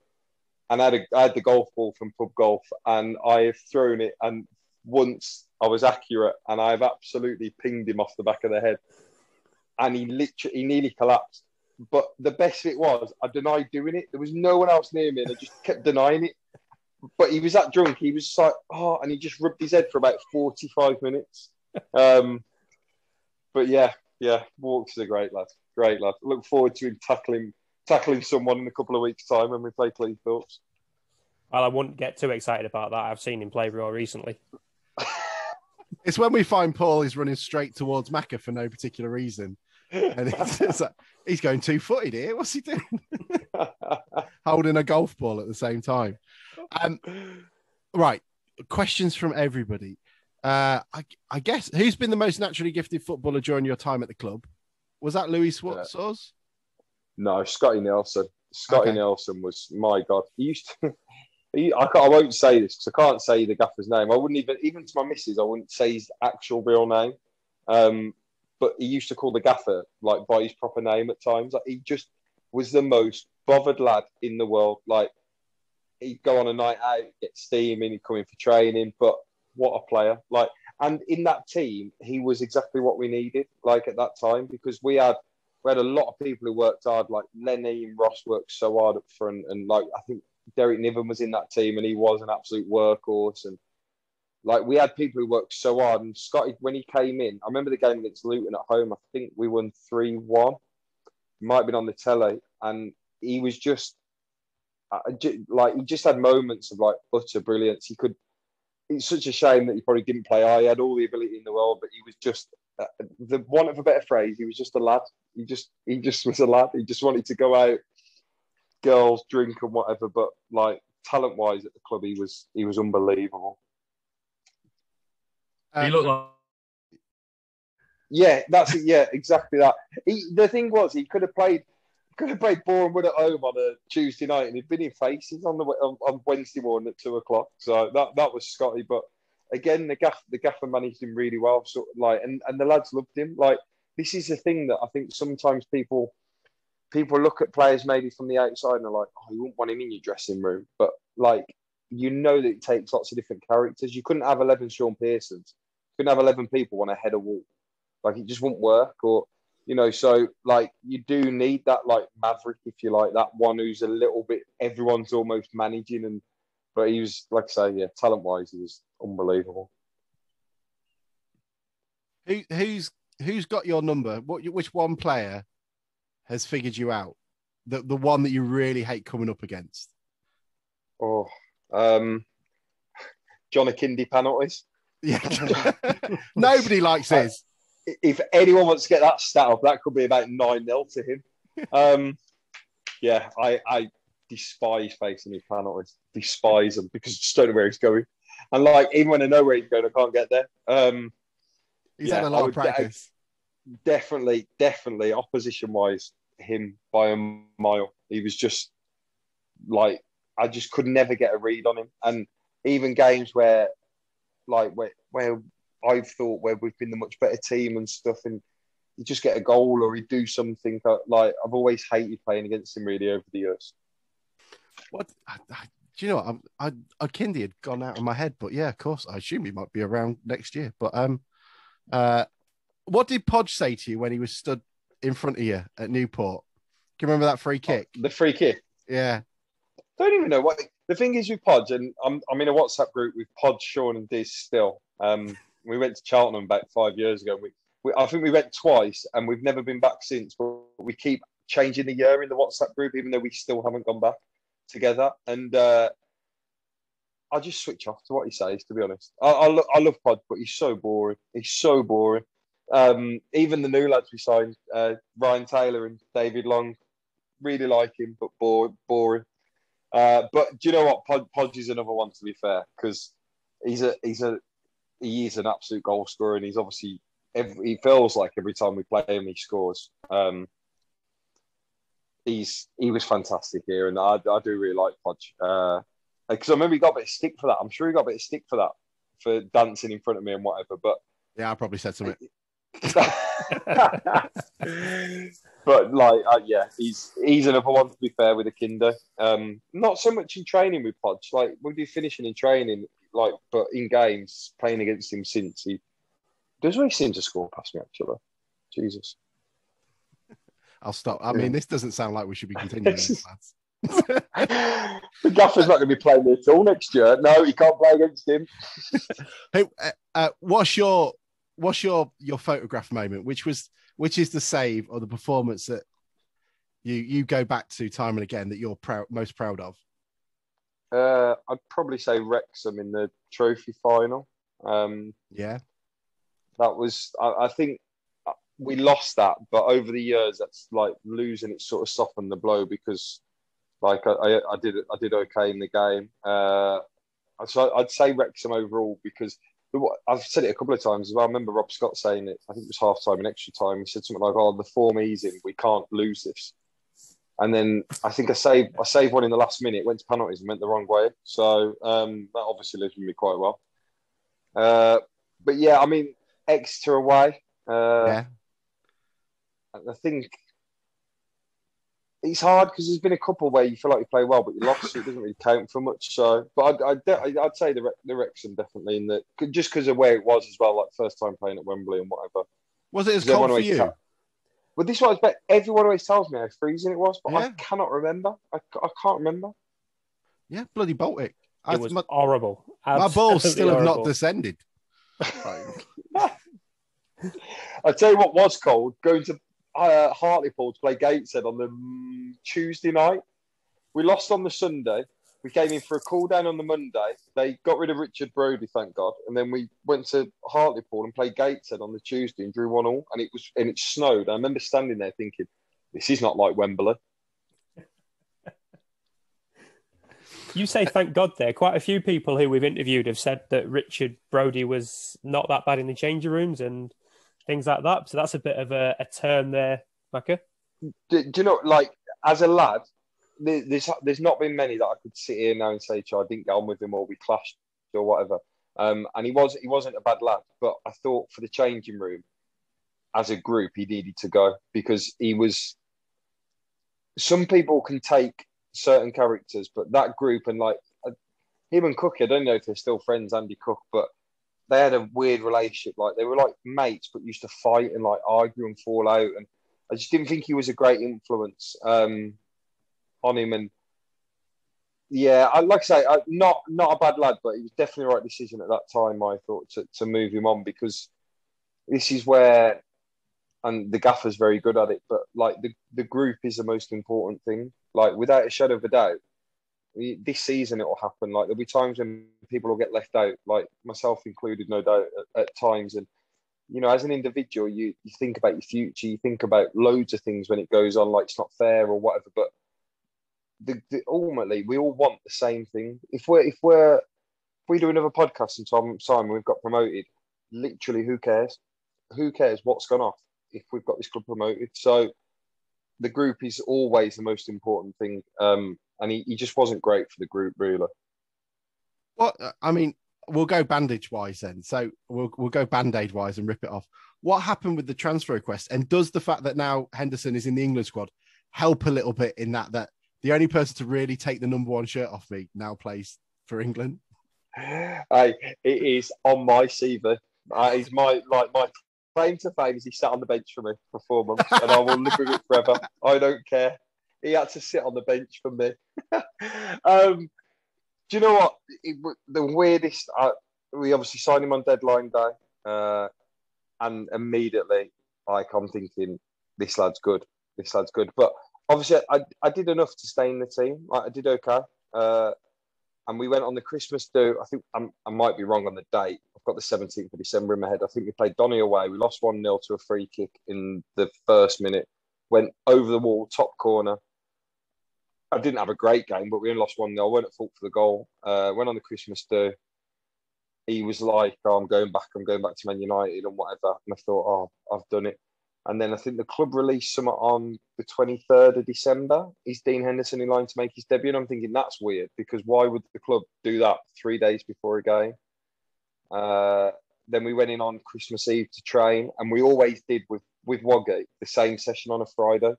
and I had, a, I had the golf ball from pub golf, and I have thrown it, and once I was accurate, and I've absolutely pinged him off the back of the head, and he literally, he nearly collapsed. But the best bit was I denied doing it. There was no one else near me, and I just kept denying it. But he was that drunk. He was like, oh, and he just rubbed his head for about forty-five minutes. Um, but yeah, yeah, Walks is a great lad, great lad. Look forward to him tackling tackling someone in a couple of weeks' time when we play Cleethorpes. Well, I wouldn't get too excited about that. I've seen him play real recently. It's when we find Paul is running straight towards Macca for no particular reason. And it's, it's like, he's going two footed here. What's he doing? Holding a golf ball at the same time. Um, right. Questions from everybody. Uh, I, I guess who's been the most naturally gifted footballer during your time at the club? Was that Louis Swarzos? No, Scotty Neilson. Scotty Okay. Neilson was my god. He used to. He, I, can't, I won't say this because I can't say the gaffer's name. I wouldn't even, even to my missus, I wouldn't say his actual real name. Um, but he used to call the gaffer like by his proper name at times. Like he just was the most bothered lad in the world. Like he'd go on a night out, get steaming, he'd come in for training. But what a player! Like, and in that team, he was exactly what we needed. Like at that time, because we had we had a lot of people who worked hard. Like Lenny and Ross worked so hard up front, and like I think Derek Niven was in that team, and he was an absolute workhorse. And like we had people who worked so hard. And Scotty, when he came in, I remember the game against Luton at home. I think we won three one. Might have been on the telly, and he was just ju- like he just had moments of like utter brilliance. He could. It's such a shame that he probably didn't play. I had all the ability in the world, but he was just uh, the one of a better phrase. He was just a lad. He just he just was a lad. He just wanted to go out, girls, drink and whatever. But like talent wise at the club, he was he was unbelievable. Uh, he looked like Yeah, that's it. Yeah, exactly that. He, the thing was, he could have played, could have played Bournemouth at home on a Tuesday night, and he'd been in faces on the on, on Wednesday morning at two o'clock. So that that was Scotty. But again, the gaff the gaffer managed him really well. So like, and and the lads loved him. Like this is the thing that I think sometimes people people look at players maybe from the outside and are like, oh, you wouldn't want him in your dressing room, but like. You know that it takes lots of different characters. You couldn't have eleven Shaun Pearsons. You couldn't have eleven people on a head of wall. Like it just wouldn't work, or you know. So like you do need that like maverick, if you like, that one who's a little bit. Everyone's almost managing, and but he was like I say, yeah, talent wise, he was unbelievable. Who, who's who's got your number? What which one player has figured you out? The the one that you really hate coming up against. Oh, um, John Akinde penalties. Yeah, nobody likes his. If anyone wants to get that stat up, that could be about nine 0 to him. Um, yeah, I, I despise facing his penalties. Despise them because I just don't know where he's going. And like even when I know where he's going, I can't get there. Um, He's yeah, had a lot of practice. definitely, definitely opposition wise, him by a mile. He was just like I just could never get a read on him. And even games where, like where where I've thought where we've been the much better team and stuff, and you just get a goal or he'd do something. That, like I've always hated playing against him really over the years. What? I, I, do you know? what? I, I, Akinde had gone out of my head, but yeah, of course, I assume he might be around next year. But um, uh, what did Podge say to you when he was stood in front of you at Newport? Can you remember that free kick? The free kick. Yeah, don't even know what the thing is with Podge, and I'm, I'm in a WhatsApp group with Podge, Shaun, and Diz still. Um, we went to Cheltenham back five years ago. We, we, I think we went twice, and we've never been back since. But we keep changing the year in the WhatsApp group, even though we still haven't gone back together. And uh, I just switch off to what he says. To be honest, I, I, lo- I love Pod, but he's so boring. He's so boring. Um, even the new lads we signed, uh, Ryan Taylor and David Long, really like him, but bore, boring. Uh, but do you know what? Pod, Podge is another one to be fair because he's a he's a he is an absolute goal scorer and he's obviously every, he feels like every time we play him he scores. Um, he's he was fantastic here and I, I do really like Podge because I remember he got a bit of stick for that. I'm sure he got a bit of stick for that for dancing in front of me and whatever. But yeah, I probably said something. but like, uh, yeah, he's he's another one to be fair with Akinde. Um, not so much in training with Podge. Like we'll be finishing in training, like, but in games playing against him since he doesn't really seem to score past me actually. Jesus. I'll stop. I mean, this doesn't sound like we should be continuing, this, the gaffer's not going to be playing at all next year. No, he can't play against him. Hey, uh, uh, what's your what's your your photograph moment? Which was which is the save or the performance that you you go back to time and again that you're proud most proud of? Uh, I'd probably say Wrexham in the trophy final. Um, Yeah, that was, I, I think, uh, we lost that, but over the years, that's like losing it sort of softened the blow because, like, I, I, I did I did okay in the game. Uh, so I'd say Wrexham overall because I've said it a couple of times as well. I remember Rob Scott saying it. I think it was half time and extra time. He said something like, "Oh, the form he's in, we can't lose this." And then I think I saved I saved one in the last minute, went to penalties and went the wrong way. So um, that obviously lives with me quite well. Uh, but yeah, I mean Exeter away. Uh, yeah. I think it's hard because there's been a couple where you feel like you play well, but you lost, so it doesn't really count for much. So, but I'd, I'd, I'd say the Re- the Wrexham definitely in the just because of where it was as well, like first time playing at Wembley and whatever. Was it as cold for you? tell- But this one, I bet everyone always tells me how freezing it was, but I cannot remember. I, I can't remember. Yeah, bloody Baltic. I, It was my, horrible. my balls Absolutely still have not descended. I tell you what was cold going to uh, Hartlepool to play Gateshead on the mm, Tuesday night. We lost on the Sunday. We came in for a call down on the Monday. They got rid of Richard Brodie, thank God, and then we went to Hartlepool and played Gateshead on the Tuesday and drew one all. And it was and it snowed. I remember standing there thinking, "This is not like Wembley." You say thank God there. Quite a few people who we've interviewed have said that Richard Brodie was not that bad in the changing rooms and things like that. So that's a bit of a, a turn there, Macca. Do, do you know, like as a lad, there's there's not been many that I could sit here now and say, "Cho, I didn't get on with him or we clashed or whatever." Um, and he was he wasn't a bad lad, but I thought for the changing room, as a group, he needed to go because he was. Some people can take certain characters, but that group and like uh, him and Cook, I don't know if they're still friends, Andy Cook, but they had a weird relationship. Like they were like mates, but used to fight and like argue and fall out. And I just didn't think he was a great influence um, on him. And yeah, I, like I say, I, not not a bad lad, but it was definitely the right decision at that time. I thought to, to move him on because this is where, and the gaffer's very good at it. But like the the group is the most important thing. Like without a shadow of a doubt, this season it will happen. Like there'll be times when people will get left out, like myself included, no doubt at, at times. And you know, as an individual, you you think about your future, you think about loads of things when it goes on, like it's not fair or whatever. But the, the, ultimately, we all want the same thing. If we're if we're if we do another podcast and Tom Simon we've got promoted, literally, who cares? Who cares what's gone off if we've got this club promoted? So the group is always the most important thing. Um, and he, he just wasn't great for the group, really. What I mean, we'll go bandage wise then. So we'll we'll go band aid wise and rip it off. What happened with the transfer request, and does the fact that now Henderson is in the England squad help a little bit in that that the only person to really take the number one shirt off me now plays for England? Hey, it is on my CV. Uh, he's my like my claim to fame is he sat on the bench for me for four months, and I will live with it forever. I don't care. He had to sit on the bench for me. um, do you know what? It, the weirdest. Uh, we obviously signed him on deadline day, uh, and immediately, like I'm thinking, this lad's good. This lad's good. But obviously, I, I did enough to stay in the team. I did okay. Uh, and we went on the Christmas do. I think I'm, I might be wrong on the date. I've got the 17th of December in my head. I think we played Donny away. We lost 1 0 to a free kick in the first minute. Went over the wall, top corner. I didn't have a great game, but we only lost 1 0. I weren't at fault for the goal. Uh, went on the Christmas do. He was like, oh, I'm going back. I'm going back to Man United and whatever. And I thought, oh, I've done it. And then I think the club released something on the 23rd of December. Is Dean Henderson in line to make his debut? And I'm thinking that's weird because why would the club do that three days before a game? Uh, then we went in on Christmas Eve to train, and we always did with with Woggy the same session on a Friday.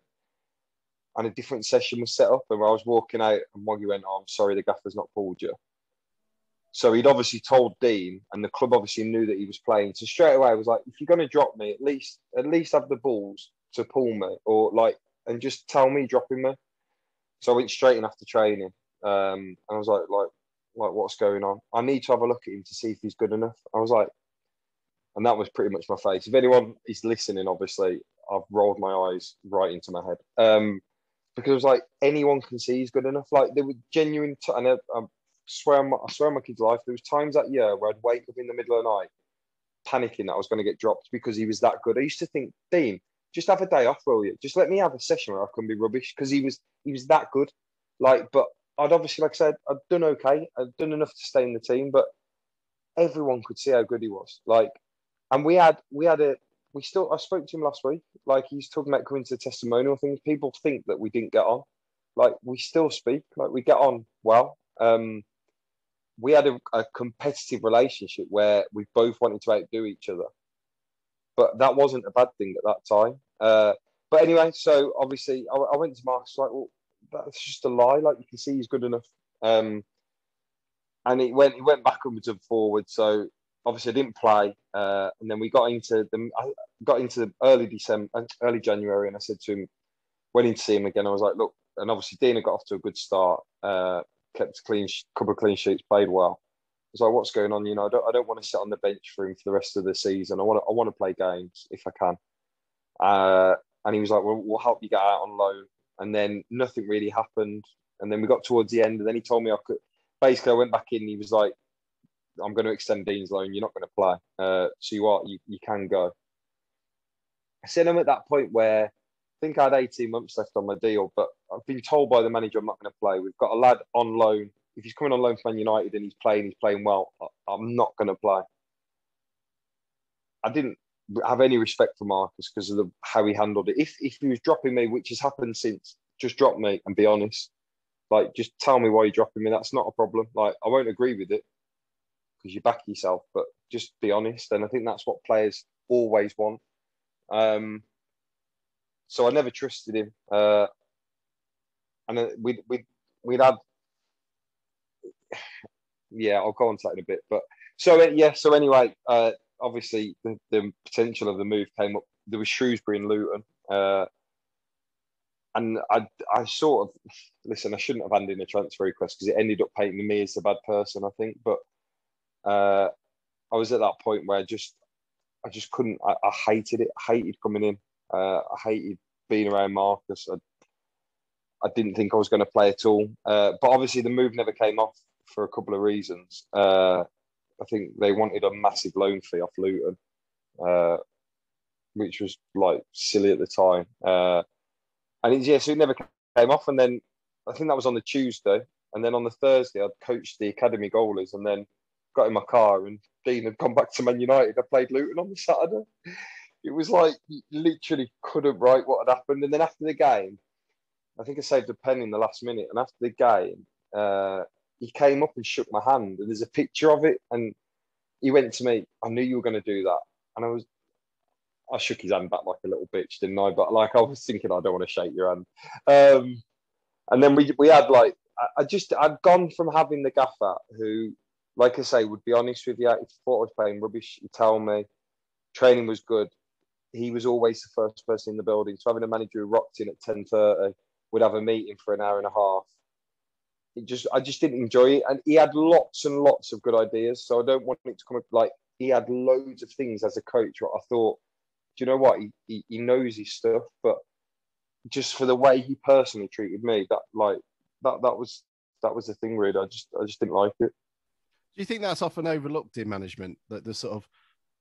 And a different session was set up, and I was walking out, and Woggy went, "Oh, I'm sorry, the gaffer's not called you." So he'd obviously told Dean, and the club obviously knew that he was playing. So straight away, I was like, "If you're going to drop me, at least at least have the balls to pull me, or like, and just tell me dropping me." So I went straight in after training, um, and I was like, like, like, what's going on? I need to have a look at him to see if he's good enough. I was like, and that was pretty much my face. If anyone is listening, obviously, I've rolled my eyes right into my head. Um, because it was like anyone can see he's good enough. Like there were genuine, t- and I, I swear, my, I swear on my kid's life, there was times that year where I'd wake up in the middle of the night, panicking that I was going to get dropped because he was that good. I used to think, Dean, just have a day off, will you? Just let me have a session where I can be rubbish because he was he was that good. Like, but I'd obviously, like I said, I'd done okay. I'd done enough to stay in the team, but everyone could see how good he was. Like, and we had we had a we still I spoke to him last week. Like he's talking about coming to testimonial things. People think that we didn't get on. Like we still speak. Like we get on well. Um, we had a, a competitive relationship where we both wanted to outdo each other, but that wasn't a bad thing at that time. Uh, but anyway, so obviously I, I went to Marcus like, well, that's just a lie. Like you can see, he's good enough. Um, and it went it went backwards and forwards. So obviously I didn't play, uh, and then we got into the I got into early December, early January, and I said to him, went in to see him again. I was like, look, and obviously Dina got off to a good start, uh, kept a clean couple of clean sheets, played well. I was like, what's going on? You know, I don't I don't want to sit on the bench for him for the rest of the season. I want to I want to play games if I can. Uh, and he was like, well, we'll help you get out on loan. And then nothing really happened. And then we got towards the end, and then he told me I could. Basically, I went back in. He was like, I'm going to extend Dean's loan. You're not going to play. Uh, so you are, you, you can go. I said I'm at that point where think I had 18 months left on my deal, but I've been told by the manager I'm not going to play. We've got a lad on loan. If he's coming on loan from Man United and he's playing, he's playing well, I'm not going to play. I didn't have any respect for Marcus because of the, how he handled it. If, if he was dropping me, which has happened since, just drop me and be honest. Like, just tell me why you're dropping me. That's not a problem. Like, I won't agree with it because you back yourself, but just be honest. And I think that's what players always want. Um, so I never trusted him. Uh, and we we we'd had, yeah, I'll go on to that in a bit. But so yeah, so anyway, uh, obviously the, the potential of the move came up. There was Shrewsbury and Luton. Uh, and I, I sort of listen. I shouldn't have handed in a transfer request because it ended up painting me as a bad person. I think, but uh, I was at that point where I just, I just couldn't. I, I hated it. I hated coming in. Uh, I hated being around Marcus. I, I didn't think I was going to play at all. Uh, but obviously, the move never came off for a couple of reasons. Uh, I think they wanted a massive loan fee off Luton, uh, which was like silly at the time. Uh, and it, yeah, so it never came off. And then I think that was on the Tuesday. And then on the Thursday, I'd coached the academy goalies. And then got in my car and Dean had gone back to Man United. I played Luton on the Saturday. It was like literally couldn't write what had happened. And then after the game, I think I saved a pen in the last minute. And after the game, uh, he came up and shook my hand, and there's a picture of it. And he went to me, "I knew you were going to do that," and I was, I shook his hand back like a little bitch, didn't I? But like I was thinking, I don't want to shake your hand. Um, and then we we had like I just I'd gone from having the gaffer who like I say, would be honest with you. If you thought I was playing rubbish, you tell me. Training was good. He was always the first person in the building. So having a manager who rocked in at ten thirty, would have a meeting for an hour and a half. It just, I just didn't enjoy it, and he had lots and lots of good ideas. So I don't want it to come up like he had loads of things as a coach. What I thought, do you know what? He, he, he knows his stuff, but just for the way he personally treated me, that like that that was that was the thing. Really, I just I just didn't like it. Do you think that's often overlooked in management? That the sort of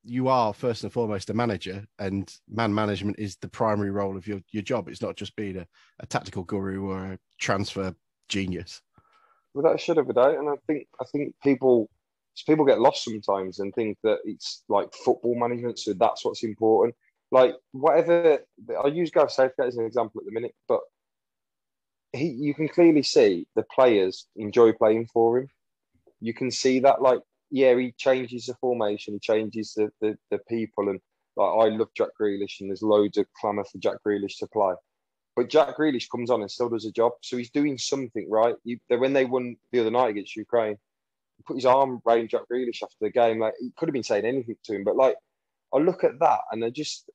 you are first and foremost a manager, and man management is the primary role of your, your job. It's not just being a, a tactical guru or a transfer genius. Without a shadow of a doubt, and I think I think people people get lost sometimes and think that it's like football management, so that's what's important. Like whatever, I use Gareth Southgate as an example at the minute, but he, you can clearly see the players enjoy playing for him you can see that like yeah he changes the formation he changes the, the, the people and like I love Jack Grealish and there's loads of clamour for Jack Grealish to play but Jack Grealish comes on and still does a job so he's doing something right you, when they won the other night against Ukraine he put his arm around Jack Grealish after the game like he could have been saying anything to him but like I look at that and I just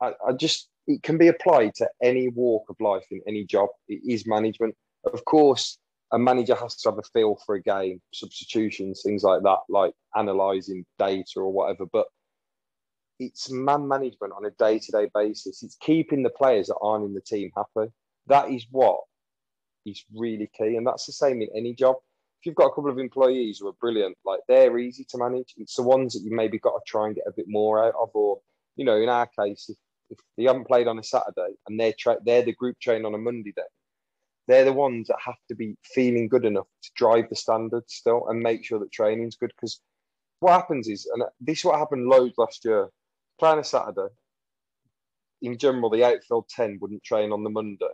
I, I just it can be applied to any walk of life in any job. It is management. Of course, a manager has to have a feel for a game, substitutions, things like that, like analysing data or whatever. But it's man management on a day to day basis. It's keeping the players that aren't in the team happy. That is what is really key. And that's the same in any job. If you've got a couple of employees who are brilliant, like they're easy to manage. It's the ones that you maybe got to try and get a bit more out of. Or, you know, in our case, if, if they haven't played on a Saturday and they're, tra- they're the group train on a Monday day, they're the ones that have to be feeling good enough to drive the standards still and make sure that training's good. Because what happens is, and this is what happened loads last year, playing a Saturday, in general, the outfield 10 wouldn't train on the Monday.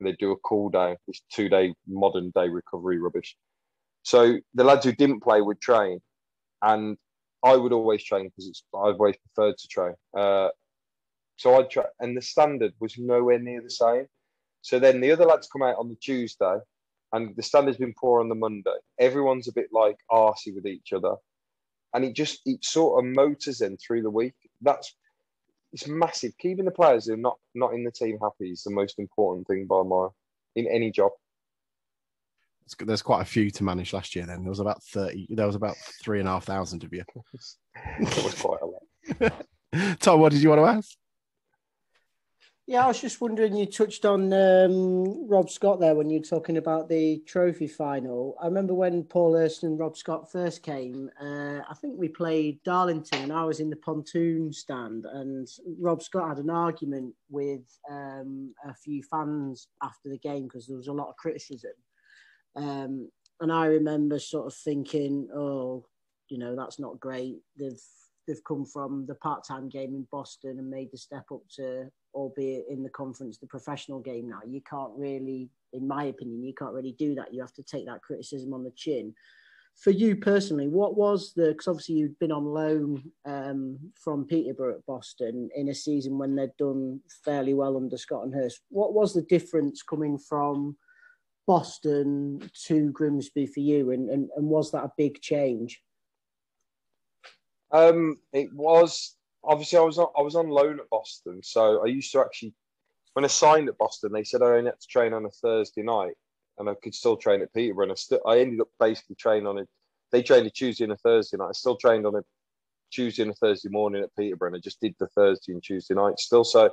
They'd do a cool down, this two day modern day recovery rubbish. So the lads who didn't play would train, and I would always train because it's I've always preferred to train. Uh, so I'd try, and the standard was nowhere near the same. So then the other lads come out on the Tuesday, and the standard's been poor on the Monday. Everyone's a bit like arsey with each other, and it just it sort of motors in through the week. That's it's massive. Keeping the players who are not not in the team happy is the most important thing by my in any job. There's quite a few to manage last year. Then there was about thirty. There was about three and a half thousand of you. that was quite a lot. Tom, what did you want to ask? Yeah, I was just wondering. You touched on um, Rob Scott there when you were talking about the trophy final. I remember when Paul Hurst and Rob Scott first came. Uh, I think we played Darlington, and I was in the pontoon stand, and Rob Scott had an argument with um, a few fans after the game because there was a lot of criticism. Um, and I remember sort of thinking, "Oh, you know, that's not great. They've they've come from the part-time game in Boston and made the step up to, albeit in the conference, the professional game now. You can't really, in my opinion, you can't really do that. You have to take that criticism on the chin. For you personally, what was the? Because obviously you'd been on loan um, from Peterborough at Boston in a season when they'd done fairly well under Scott and Hurst. What was the difference coming from Boston to Grimsby for you, and, and, and was that a big change? Um, it was obviously I was on, I was on loan at Boston, so I used to actually when I signed at Boston, they said I only had to train on a Thursday night, and I could still train at Peterborough. And I still I ended up basically training on a they trained a Tuesday and a Thursday night. I still trained on a Tuesday and a Thursday morning at Peterborough, and I just did the Thursday and Tuesday night still. So in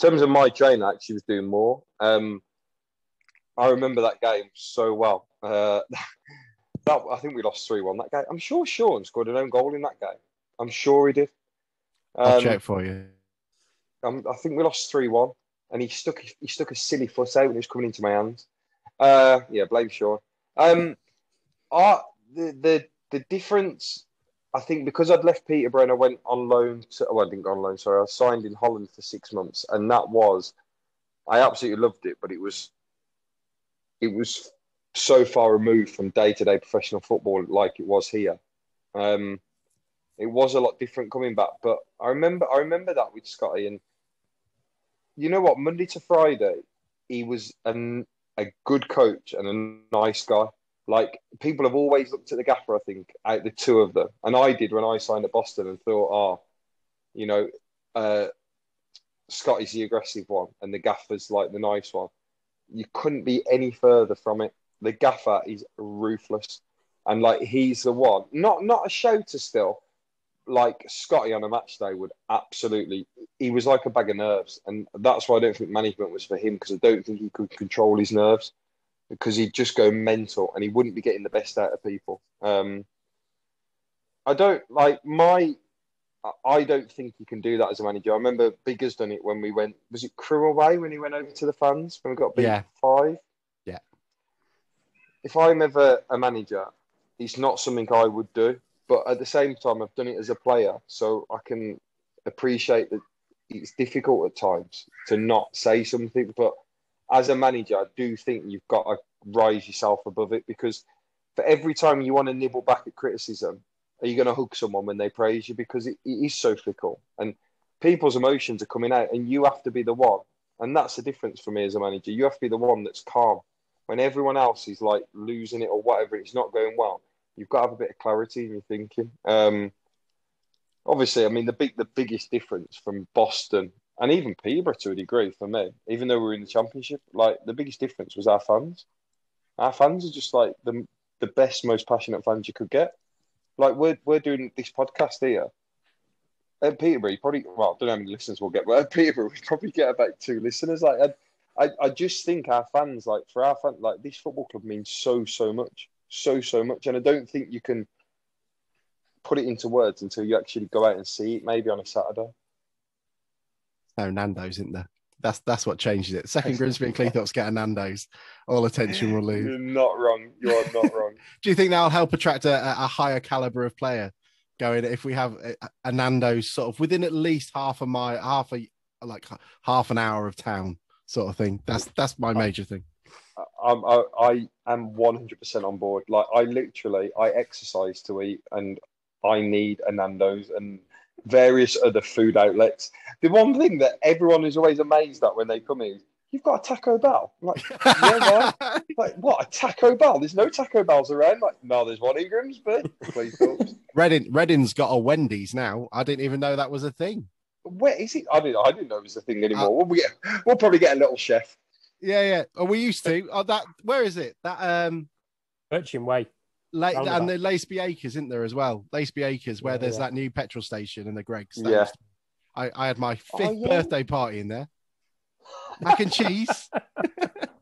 terms of my training, I actually was doing more. Um, I remember that game so well. Uh, that I think we lost three one that game. I'm sure Shaun scored an own goal in that game. I'm sure he did. Um, I'll check for you. Um, I think we lost three one, and he stuck he stuck a silly foot out when he was coming into my hands. Uh, yeah, blame Shaun. Um, I, the the the difference. I think because I'd left Peterborough and I went on loan to, oh, I didn't go on loan, sorry, I signed in Holland for six months. And that was, I absolutely loved it, but it was, it was so far removed from day to day professional football like it was here. Um, it was a lot different coming back, but I remember I remember that with Scotty, and you know what? Monday to Friday, he was an, a good coach and a nice guy. Like people have always looked at the gaffer, I think, out the two of them, and I did when I signed at Boston, and thought, oh, you know, uh, Scotty's the aggressive one, and the gaffer's like the nice one. You couldn't be any further from it the gaffer is ruthless, and like he's the one. Not not a shouter still, like Scotty on a match day would absolutely. He was like a bag of nerves, and that's why I don't think management was for him because I don't think he could control his nerves because he'd just go mental and he wouldn't be getting the best out of people. Um, I don't like my. I don't think he can do that as a manager. I remember Bigger's done it when we went. Was it Crewe away when he went over to the fans when we got beat yeah. five? If I'm ever a manager, it's not something I would do. But at the same time, I've done it as a player, so I can appreciate that it's difficult at times to not say something. But as a manager, I do think you've got to rise yourself above it because for every time you want to nibble back at criticism, are you going to hug someone when they praise you? Because it, it is so fickle and people's emotions are coming out, and you have to be the one. And that's the difference for me as a manager. You have to be the one that's calm when everyone else is like losing it or whatever, it's not going well. You've got to have a bit of clarity in your thinking. Um, obviously, I mean the big, the biggest difference from Boston and even Peterborough to a degree for me, even though we were in the championship, like the biggest difference was our fans. Our fans are just like the the best, most passionate fans you could get. Like we're we're doing this podcast here. At Peterborough, probably well, I don't know how many listeners we'll get, but at Peterborough, we probably get about two listeners. Like I, I, I just think our fans, like for our fans, like this football club means so, so much, so, so much, and I don't think you can put it into words until you actually go out and see it. Maybe on a Saturday. No Nando's, isn't there? That's that's what changes it. Second Grimsby and Cleethorpes get a Nando's, all attention will leave. You're not wrong. You are not wrong. Do you think that'll help attract a, a higher caliber of player going if we have a, a Nando's sort of within at least half a mile, half a like half an hour of town sort of thing? That's that's my major thing. I'm, I, I am 100% on board. Like I literally, I exercise to eat, and I need a Nando's and various other food outlets. The one thing that everyone is always amazed at when they come in is you've got a Taco Bell. I'm like, yeah, right. like what a Taco Bell? There's no Taco Bells around. Like, no, there's one in Grimsby. Please, Reading, Reading's got a Wendy's now. I didn't even know that was a thing. Where is it? I didn't. I didn't know it was a thing anymore. Uh, we'll, get, we'll probably get a little chef. Yeah, yeah. Oh, we used to. Oh, that. Where is it? That um, Birchin Way. La- and the Laceby Acres, isn't there as well? Laceby Acres, where yeah, there's yeah. that new petrol station and the Greggs. Yeah. I, I had my fifth oh, yeah. birthday party in there. Mac and cheese.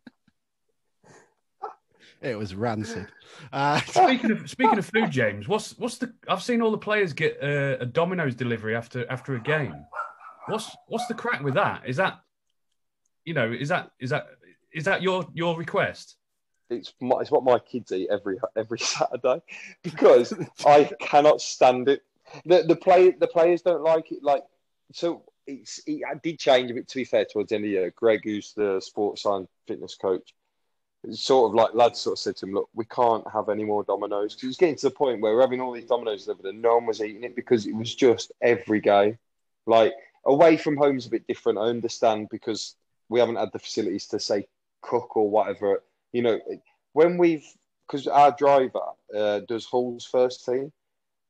it was rancid. Uh, speaking of speaking of food, James, what's what's the? I've seen all the players get uh, a Domino's delivery after after a game. What's what's the crack with that? Is that you know is that is that is that your your request? It's my, it's what my kids eat every every Saturday because I cannot stand it. The the play the players don't like it. Like so, it's it did change a bit. To be fair, towards the end of the year, Greg, who's the sports science fitness coach, sort of like lads sort of said to him, "Look, we can't have any more Dominoes." Because was getting to the point where we're having all these Dominoes delivered and no one was eating it because it was just every game. Like away from home's a bit different. I understand because we haven't had the facilities to say cook or whatever you know, when we've because our driver uh, does Hull's first team,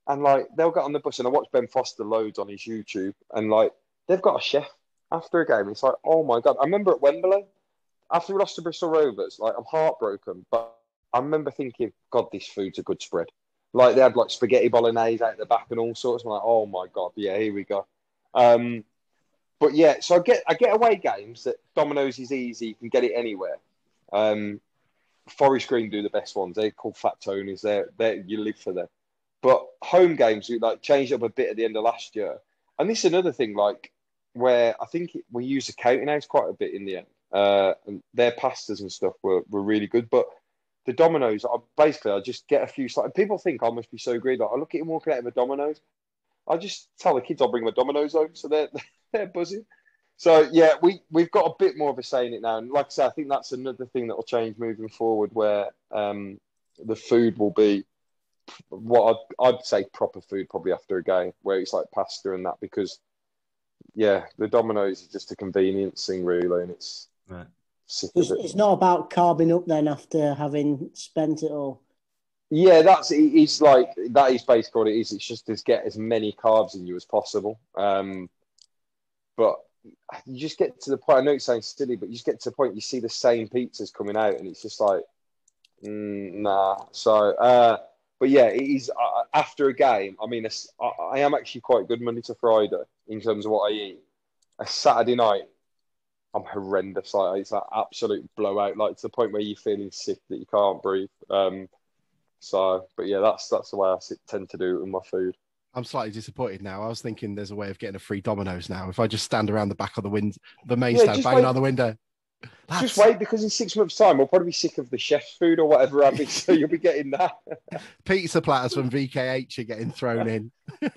and like they'll get on the bus and I watch Ben Foster loads on his YouTube, and like they've got a chef after a game. It's like, oh my god! I remember at Wembley after we lost to Bristol Rovers, like I'm heartbroken, but I remember thinking, God, this food's a good spread. Like they had like spaghetti bolognese out the back and all sorts. I'm like, oh my god, yeah, here we go. Um, but yeah, so I get I get away games that Domino's is easy, you can get it anywhere. Um, Forest Green do the best ones. They're called Fat Tony's. They're, they you live for them. But home games, we like changed up a bit at the end of last year. And this is another thing, like where I think we used the counting house quite a bit in the end. Uh, and their pastas and stuff were, were really good. But the Dominoes, I basically I just get a few. People think I must be so greedy. Like, I look at him walking out of a Dominoes. I just tell the kids I'll bring my Dominoes home, so they're they're buzzing. So yeah, we we've got a bit more of a say in it now, and like I said, I think that's another thing that will change moving forward, where um, the food will be what I'd, I'd, say proper food probably after a game, where it's like pasta and that, because yeah, the Dominoes is just a convenience thing really, and it's right. It's, it. it's, not about carving up then after having spent it all. Yeah, that's it's like that is basically what it is. It's just to get as many carbs in you as possible. Um, but you just get to the point. I know it sounds silly, but you just get to the point you see the same pizzas coming out, and it's just like, mm, nah. So, uh, but yeah, it is uh, after a game. I mean, I, I am actually quite good Monday to Friday in terms of what I eat. A Saturday night, I'm horrendous. Like it's an absolute blowout, like to the point where you're feeling sick that you can't breathe. Um, so, but yeah, that's that's the way I tend to do it with my food. I'm slightly disappointed now. I was thinking there's a way of getting a free Domino's now. If I just stand around the back of the wind, the main yeah, stand, banging out the window. That's... Just wait because in six months' time we'll probably be sick of the chef's food or whatever have so you'll be getting that. Pizza platters from VKH are getting thrown in.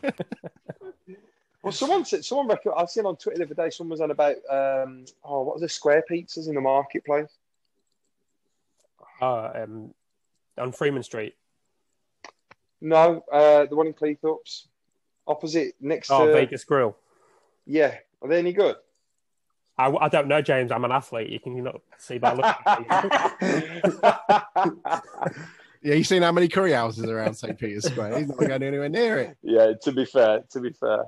well, someone said someone reckon I've seen on Twitter the other day. Someone was on about um, oh, what was the square pizzas in the marketplace? Uh, um, on Freeman Street. No, uh, the one in Cleethorpes, opposite next oh, to Vegas Grill. Yeah, are they any good? I, I don't know, James. I'm an athlete. You can you know, see by looking. yeah, you've seen how many curry houses around St. Peter's Square? He's not going anywhere near it. Yeah, to be fair, to be fair.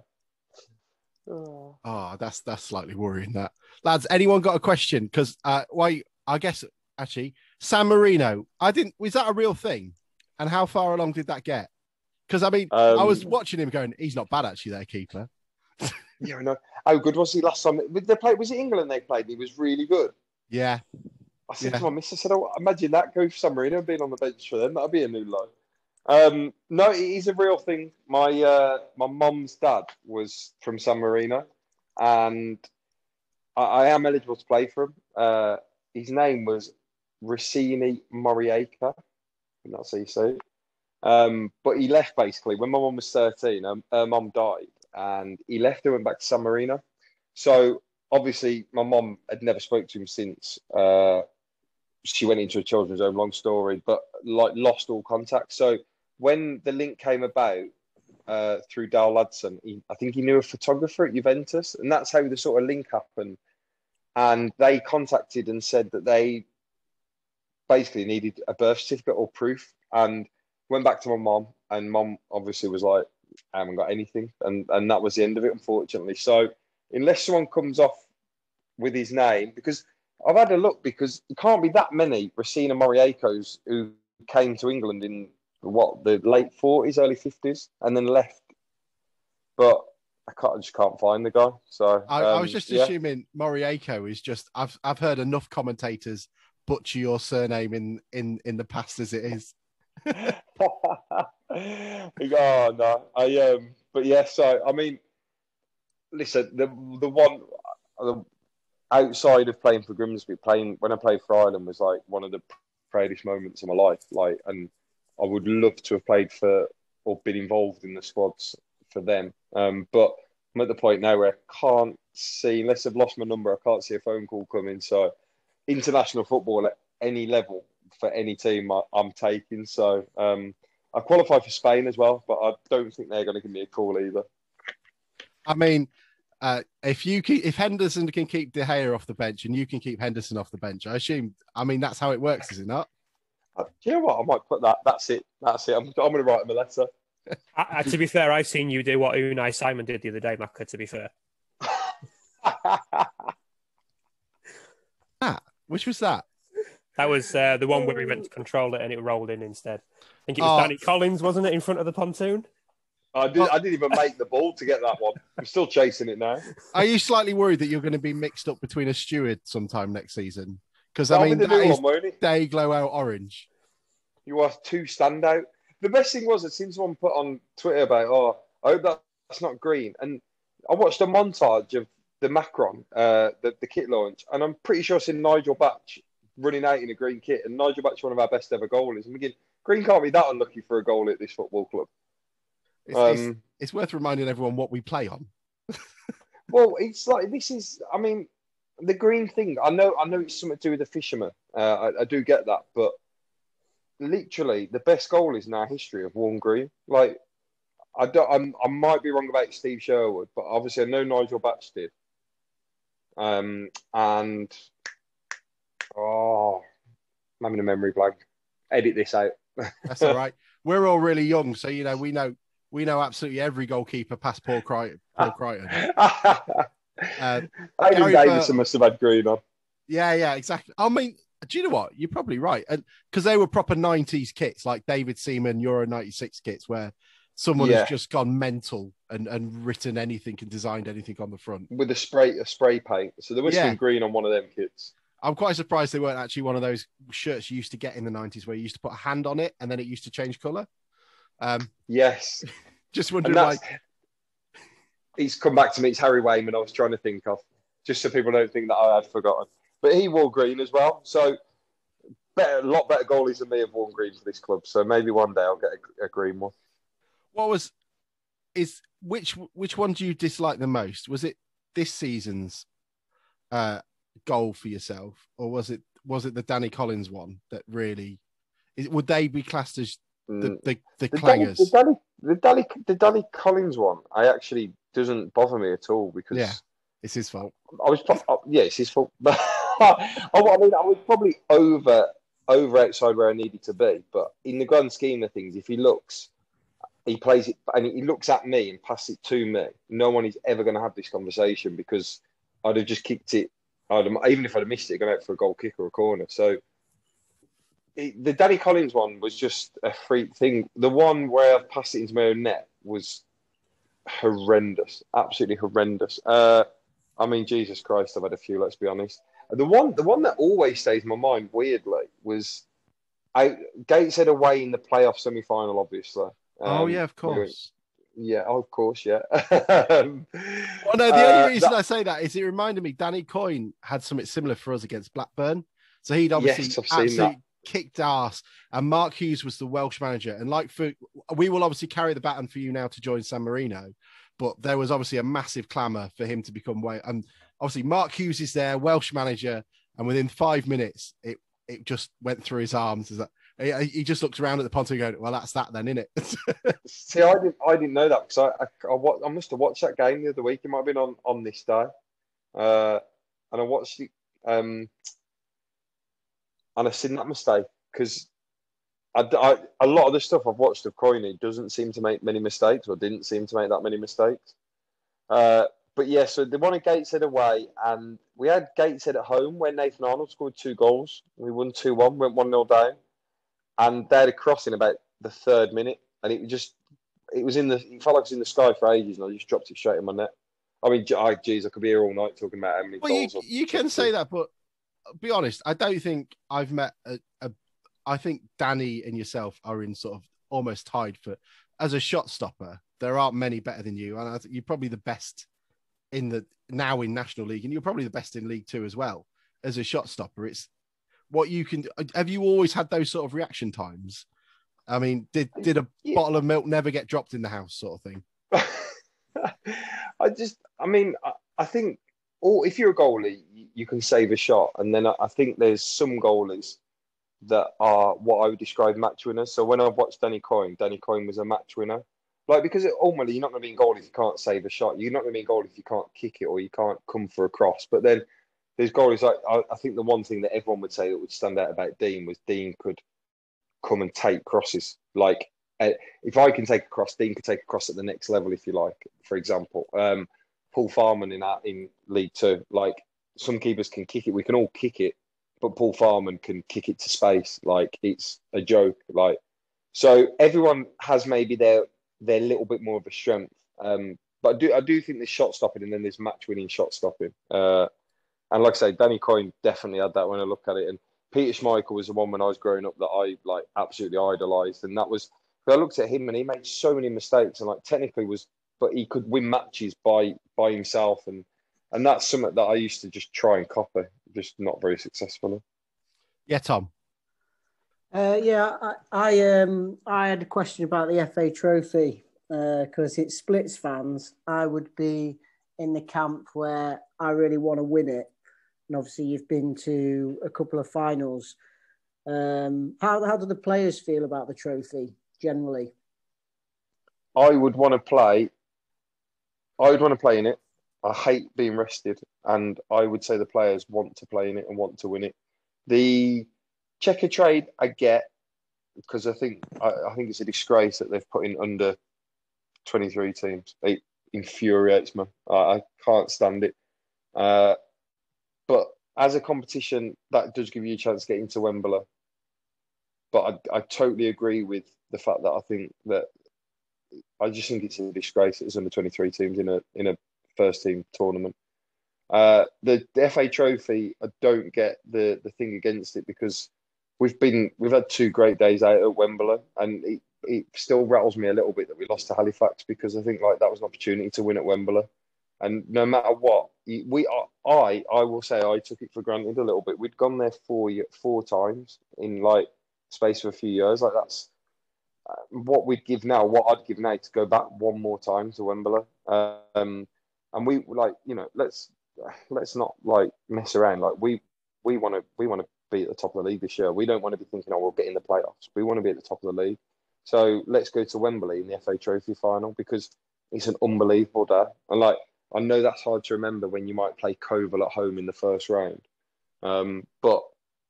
Oh. Oh, that's that's slightly worrying. That lads, anyone got a question? Because uh, why? I guess actually, San Marino. I didn't. Was that a real thing? And how far along did that get? Because I mean, I was Um, watching him going. He's not bad actually. Their keeper. Yeah, I know. How good was he last time? They played. Was it England they played? He was really good. Yeah, I said Yeah. to my missus, I said, oh, imagine that go for San Marino being on the bench for them. That'd be a new low. Um, no, it is a real thing. My uh, my mum's dad was from San Marino, and I, I am eligible to play for him. Uh, his name was Rossini Moriaca. That's how you say. Um, but he left basically when my mum was 13. Um, her mum died, and he left and went back to San Marino. So obviously, my mum had never spoke to him since. Uh, she went into a children's home. Long story, but like lost all contact. So when the link came about uh, through Dal Ladson, he, I think he knew a photographer at Juventus, and that's how the sort of link happened. And they contacted and said that they basically needed a birth certificate or proof, and went back to my mom, and mom obviously was like, "I haven't got anything," and and that was the end of it, unfortunately. So unless someone comes off with his name, because I've had a look, because it can't be that many Racina Moriacos who came to England in what the late forties, early fifties, and then left. But I can't, I just can't find the guy. So I, I um, was just yeah. assuming Moriaco is just. I've I've heard enough commentators butcher your surname in in in the past as it is. oh no, I um, but yeah. So I mean, listen, the the one the, outside of playing for Grimsby, playing when I played for Ireland was like one of the proudest moments of my life. Like, and I would love to have played for or been involved in the squads for them. Um, but I'm at the point now where I can't see, unless I've lost my number, I can't see a phone call coming. So, international football at any level for any team I, I'm taking. So, um, I qualify for Spain as well, but I don't think they're going to give me a call either. I mean, uh, if you keep if Henderson can keep De Gea off the bench and you can keep Henderson off the bench, I assume. I mean, that's how it works, is it not? Uh, Do you know what? I might put that. That's it. That's it. I'm, I'm going to write him a letter. Uh, to be fair, I've seen you do what Unai Simon did the other day, Macca, to be fair. Which was that? That was uh, the one where we went to control it and it rolled in instead. I think it was Oh. Danny Collins, wasn't it, in front of the pontoon? I, did, I didn't even make the ball to get that one. I'm still chasing it now. Are you slightly worried that you're going to be mixed up between a steward sometime next season? Because I mean, that is one, day glow out orange. You are too standout. The best thing was, I'd seen someone put on Twitter about, oh, I hope that's not green. And I watched a montage of the Macron, uh, the, the kit launch, and I'm pretty sure I've seen Nigel Batch running out in a green kit. And Nigel Batch, one of our best ever goalies. And again, green can't be that unlucky for a goal at this football club. It's, it's, Um, it's worth reminding everyone what we play on. Well, it's like this is. I mean, the green thing. I know. I know it's something to do with the fishermen. Uh, I, I do get that, but literally, the best goal is in our history of worn green. Like, I don't. I'm, I might be wrong about Steve Sherwood, but obviously, I know Nigel Batch did. Um, and oh, I'm having a memory blank. Edit this out. That's all right. We're all really young, so you know we know we know absolutely every goalkeeper past Paul Crichton. Paul Crichton. Uh, Aidan Davison must have had green on. Yeah, yeah, exactly. I mean, do you know what? You're probably right, and because they were proper '90s kits, like David Seaman Euro '96 kits, where someone Yeah. has just gone mental and and written anything and designed anything on the front. with a spray a spray paint. So there have Yeah. been green on one of them kits. I'm quite surprised they weren't actually one of those shirts you used to get in the '90s, where you used to put a hand on it and then it used to change color. Um, Yes. just wondering, like, he's come back to me. It's Harry Wainman. I was trying to think of, just so people don't think that I had forgotten. But he wore green as well. So better, a lot better goalies than me have worn green for this club. So maybe one day I'll get a, a green one. what was is which which one do you dislike the most? Was it this season's uh, goal for yourself, or was it was it the Danny Collins one that really? Would they be classed as the Mm. the, the, The Danny, clangers? the, Danny, the, Danny, the Danny Collins one, I actually doesn't bother me at all because Yeah. It's his fault. I was, pro- oh, yeah, it's his fault. But oh, I mean, I was probably over, over outside where I needed to be. But in the grand scheme of things, if he looks, he plays it and he looks at me and passes it to me. No one is ever going to have this conversation because I'd have just kicked it. I'd have, even if I'd have missed it, gone out for a goal kick or a corner. So it, the Danny Collins one was just a freak thing. The one where I've passed it into my own net was horrendous, absolutely horrendous. Uh, I mean, Jesus Christ, I've had a few. Let's be honest. The one, the one that always stays in my mind, weirdly, was out Gateshead away in the playoff semi final. Obviously. oh Um, yeah, of course. Yeah, oh, of course, yeah. um, Well, no, the uh, only reason that- I say that is it reminded me Danny Coyne had something similar for us against Blackburn. So he'd obviously Yes, I've seen absolutely that. Kicked ass. And Mark Hughes was the Welsh manager. And like for we will obviously carry the baton for you now to join San Marino. But there was obviously a massive clamour for him to become way and obviously Mark Hughes is there, Welsh manager, and within five minutes it it just went through his arms. Is that he, just looks around at the pontoon going, Well, that's that then, innit? See, I didn't, I didn't know that because I, I, I, I must have watched that game the other week. It might have been on, on this day, uh, and I watched it, um, and I've seen that mistake because I, I, a lot of the stuff I've watched of Coyne doesn't seem to make many mistakes, or didn't seem to make that many mistakes. Uh, but yeah, so they a Gateshead away, and we had Gateshead at home when Nathan Arnold scored two goals. We won two one, went one 0 down, and they had a cross in about the third minute, and it just it was in the it felt like it was in the sky for ages, and I just dropped it straight in my net. I mean, j- I, geez, I could be here all night talking about how many Well, you, goals. I've you can say that, but be honest, I don't think I've met a, a. I think Danny and yourself are in sort of almost tied for as a shot stopper. There aren't many better than you, and I think you're probably the best in the now in National League, and you're probably the best in League Two as well as a shot stopper. It's what you can. Have you always had those sort of reaction times? I mean, did did a Yeah. bottle of milk never get dropped in the house, sort of thing? I just, I mean, I, I think, or if you're a goalie, you, can save a shot, and then I, think there's some goalies that are what I would describe match winners. So when I've watched Danny Coyne, Danny Coyne was a match winner. Like because it, ultimately you're not going to be in goal if you can't save a shot. You're not going to be in goal if you can't kick it or you can't come for a cross. But then there's goalies like I, I think the one thing that everyone would say that would stand out about Dean was Dean could come and take crosses. Like uh, if I can take a cross, Dean could take a cross at the next level if you like. For example, um, Paul Farman in that in League Two, like some keepers can kick it. We can all kick it, but Paul Farman can kick it to space. Like it's a joke. Like so, everyone has maybe their their little bit more of a strength. Um, but I do I do think there's shot stopping and then there's match winning shot stopping. Uh, and like I say, Danny Coyne definitely had that when I look at it. And Peter Schmeichel was the one when I was growing up that I like absolutely idolised, and that was. I looked at him and he made so many mistakes, and like technically was, but he could win matches by by himself, and and that's something that I used to just try and copy, just not very successfully. Yeah, Tom. Uh, yeah, I, I um I had a question about the FA Trophy because it splits fans. I would be in the camp where I really want to win it, and obviously you've been to a couple of finals. Um, how how do the players feel about the trophy generally? I would want to play. I would want to play in it. I hate being rested, and I would say the players want to play in it and want to win it. The checker trade I get because I think I, I think it's a disgrace that they've put in under twenty three teams. It infuriates me. I, I can't stand it. Uh, but as a competition, that does give you a chance to get into Wembley. But I, I totally agree with the fact that I think that I just think it's a disgrace. It's under twenty three teams in a in a first team tournament. Uh, the, the FA Trophy, I don't get the the thing against it because we've been we've had two great days out at Wembley, and it, it still rattles me a little bit that we lost to Halifax because I think like that was an opportunity to win at Wembley, and no matter what, we I I will say I took it for granted a little bit. We'd gone there four four times in like space of a few years, like that's what we'd give now, what I'd give now to go back one more time to Wembley. Um, and we like, you know, let's let's not like mess around. Like we we want to we want to be at the top of the league this year. We don't want to be thinking, oh, we'll get in the playoffs. We want to be at the top of the league. So let's go to Wembley in the FA Trophy final because it's an unbelievable day. And like I know that's hard to remember when you might play Koval at home in the first round, um, but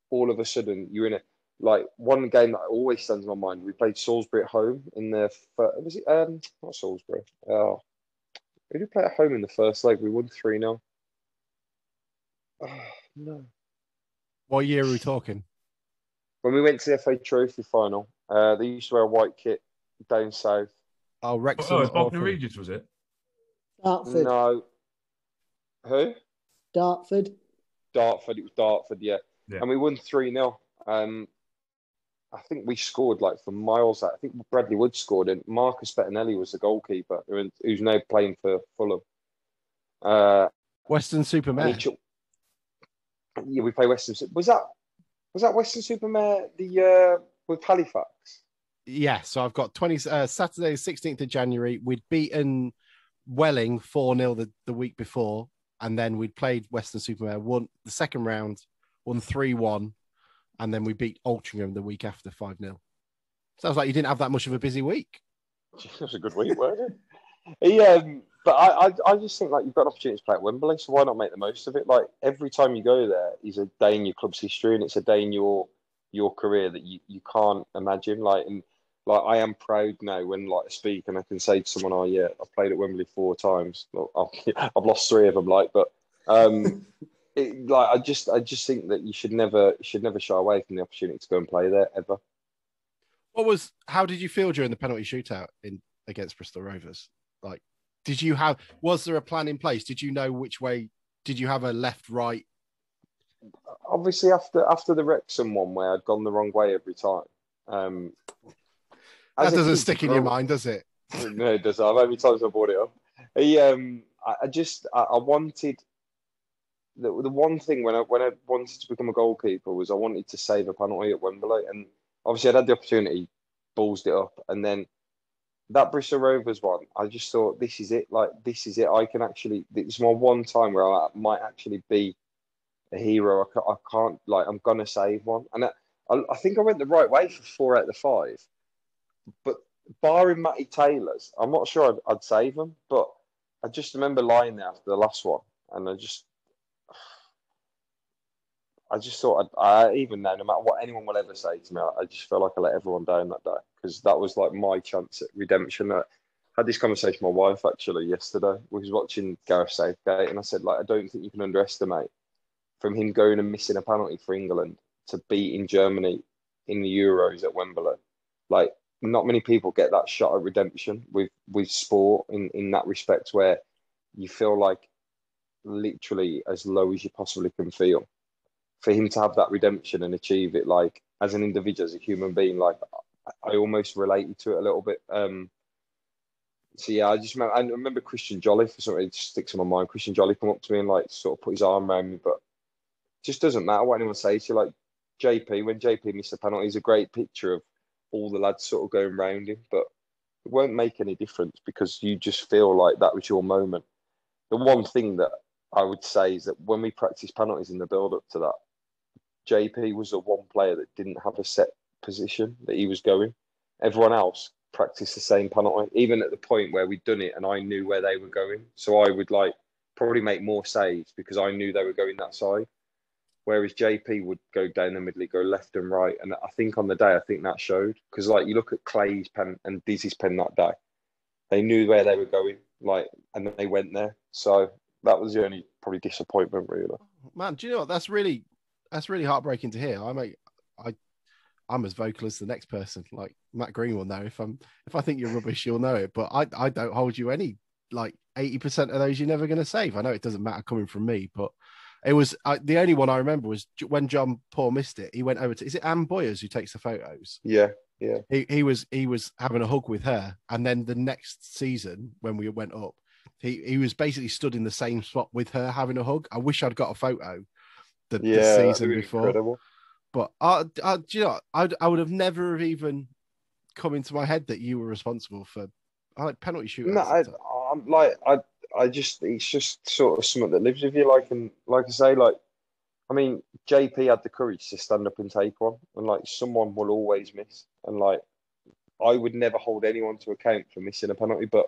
all of a sudden you're in a like one game that always stands in my mind. We played Salisbury at home in the first, was it um not Salisbury. Oh, we did play at home in the first leg. We won three 0 Oh, no. What year are we talking? When we went to the FA Trophy final, uh, they used to wear a white kit down south. Oh, Wrexham. Oh, or it's Bognor Regis, was it? Dartford. No. Who? Dartford. Dartford. It was Dartford, yeah. Yeah. And we won 3 0. Um, I think we scored like for miles. I think Bradley Wood scored, and Marcus Bettinelli was the goalkeeper, who's now playing for Fulham. Uh, Weston-super-Mare. took- yeah, we play Weston. Was that was that Weston-super-Mare the uh, with Halifax? Yeah, so I've got 20 uh, Saturday, 16th of January. We'd beaten Welling 4 0 the, the week before, and then we'd played Weston-super-Mare, won the second round, won 3 1, and then we beat Altrincham the week after 5 0. Sounds like you didn't have that much of a busy week. It was a good week, wasn't it? He, um, but I, I, I just think like you've got an opportunity to play at Wembley, so why not make the most of it? Like every time you go there is a day in your club's history, and it's a day in your your career that you, you can't imagine. Like and like I am proud now when like I speak and I can say to someone, "Oh yeah, I've played at Wembley four times. Well, I've, I've lost three of them." Like, but um, it, like I just I just think that you should never should never shy away from the opportunity to go and play there ever. What was, how did you feel during the penalty shootout in against Bristol Rovers? Like, did you have, was there a plan in place? Did you know which way, did you have a left, right? obviously after after the Wrexham one where I'd gone the wrong way every time. Um, That doesn't stick in your mind, does it? No, it doesn't. How many times I brought it up? He, um, I, I just I, I wanted the the one thing when I when I wanted to become a goalkeeper was I wanted to save a penalty at Wembley, and obviously I'd had the opportunity, ballsed it up, and then that Bristol Rovers one, I just thought this is it. Like this is it. I can actually. It's my one time where I might actually be a hero. I, I can't like I'm gonna save one, and I, I, think I went the right way for four out of the five, but barring Matty Taylor's, I'm not sure I'd, I'd save him. But I just remember lying there after the last one, and I just. I just thought, I'd, I even now, no matter what anyone will ever say to me, I, I just felt like I let everyone down that day because that was like my chance at redemption. I had this conversation with my wife actually yesterday. We was watching Gareth Southgate, and I said, like, I don't think you can underestimate from him going and missing a penalty for England to beating Germany in the Euros at Wembley. Like, not many people get that shot at redemption with with sport in in that respect, where you feel like literally as low as you possibly can feel. For him to have that redemption and achieve it, like as an individual, as a human being, like I almost related to it a little bit. Um, so yeah, I just remember, I remember Christian Jolly for something it just sticks in my mind. Christian Jolly come up to me and like sort of put his arm around me, but just doesn't matter what anyone says to you. Like JP, when JP missed a penalty, it's a great picture of all the lads sort of going round him, but it won't make any difference because you just feel like that was your moment. The one thing that I would say is that when we practice penalties in the build up to that, JP was the one player that didn't have a set position that he was going. Everyone else practiced the same penalty, even at the point where we'd done it and I knew where they were going. So I would like probably make more saves because I knew they were going that side. Whereas JP would go down the middle, go left and right. And I think on the day, I think that showed because like you look at Clay's pen and Dizzy's pen that day, they knew where they were going, like, and they went there. So that was the only probably disappointment, really. Man, do you know what? That's really, that's really heartbreaking to hear. I make, I, I'm as vocal as the next person. Like Matt Green will know if I'm, if I think you're rubbish, you'll know it. But I, I don't hold you any. Like eighty percent of those you're never going to save. I know it doesn't matter coming from me, but it was I, the only one I remember was when John Paul missed it. He went over to is it Anne Boyers who takes the photos. Yeah, yeah. He he was he was having a hug with her, and then the next season when we went up, he he was basically stood in the same spot with her having a hug. I wish I'd got a photo the, the Yeah, that'd season before. incredible. But I, I, do you know, I, I would have never have even come into my head that you were responsible for I like penalty shootouts. No, I, I'm like I, I just it's just sort of something that lives with you. Like and like I say, like I mean, JP had the courage to stand up and take one, and like someone will always miss, and like I would never hold anyone to account for missing a penalty, but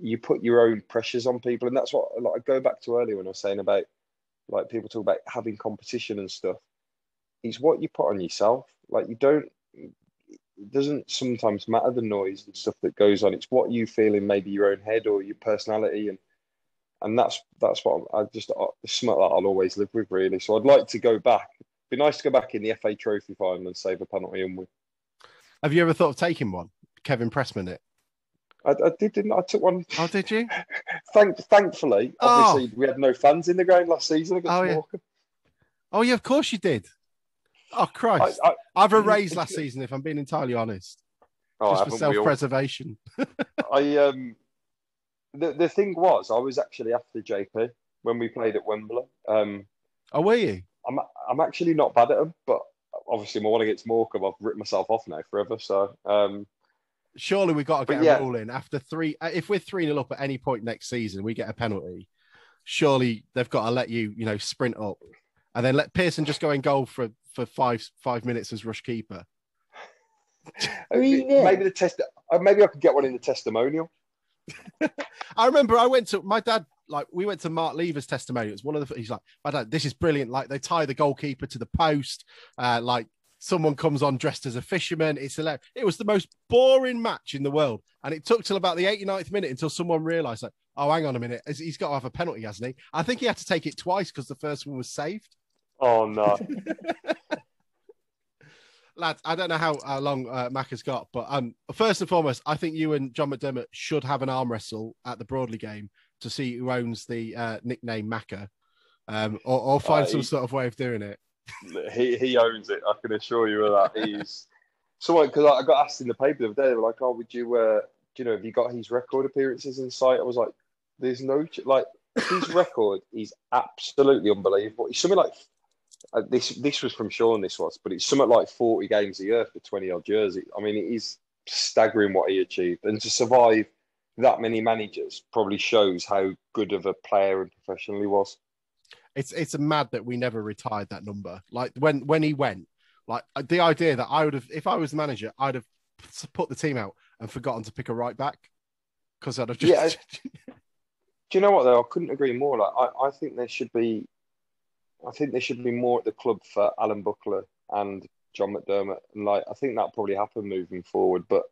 you put your own pressures on people, and that's what like I go back to earlier when I was saying about like people talk about having competition and stuff. it's what you put on yourself. Like you don't. It doesn't sometimes matter the noise and stuff that goes on. It's what you feel in maybe your own head or your personality, and and that's that's what I just uh, something that I'll always live with really. So I'd like to go back. Be nice to go back in the FA Trophy final and save a penalty and win. Have you ever thought of taking one? Kevin Pressman it. I, I did, didn't I? I took one. Oh, did you? Thank, thankfully, Oh. obviously, we had no fans in the ground last season against Oh, yeah. Oh, yeah, of course you did. Oh, Christ. I, I've erased last season, if I'm being entirely honest, oh, just for all? self-preservation. I um, the the thing was, I was actually after JP when we played at Wembley. Um, Oh, were you? I'm I'm actually not bad at them, but obviously my one against Morecambe, I've ripped myself off now forever. So um, Surely we've got to But get yeah. a rule in after three. uh, If we're three nil up at any point next season, we get a penalty. Surely they've got to let you, you know, sprint up, and then let Pearson just go in goal for for five five minutes as rush keeper. I mean, yeah. maybe the test, uh, maybe I could get one in the testimonial. I remember I went to my dad. Like we went to Mark Lever's testimonial. It was one of the. He's like, my dad, this is brilliant. Like they tie the goalkeeper to the post. Uh, like someone comes on dressed as a fisherman. It's hilarious. It was the most boring match in the world, and it took till about the 89th minute until someone realised like, oh, hang on a minute, he's- got to have a penalty, hasn't he? I think he had to take it twice because the first one was saved. Oh no, Lads, I don't know how, how long uh, Mac has got, but um, first and foremost, I think you and John McDermott should have an arm wrestle at the Broadley game to see who owns the uh, nickname Macca, um, or, or find Uh, some sort of way of doing it. He he owns it. I can assure you of that. He's someone because I got asked in the paper the other day. They were like, "Oh, would you, uh, do you know, have you got his record appearances in sight?" I was like, "There's no ch- like his record is absolutely unbelievable. He's something like uh, this. This was from Sean. This was, but it's something like 40 games a year for 20 odd years. I mean, it is staggering what he achieved, and to survive that many managers probably shows how good of a player and professional he was. It's it's mad that we never retired that number. Like when when he went, like uh, the idea that I would have, if I was the manager, I'd have put the team out and forgotten to pick a right back because I'd have just. Do you know what though? I couldn't agree more. Like I, I think there should be, I think there should be more at the club for Alan Buckley and John McDermott, and like I think that probably happen moving forward. But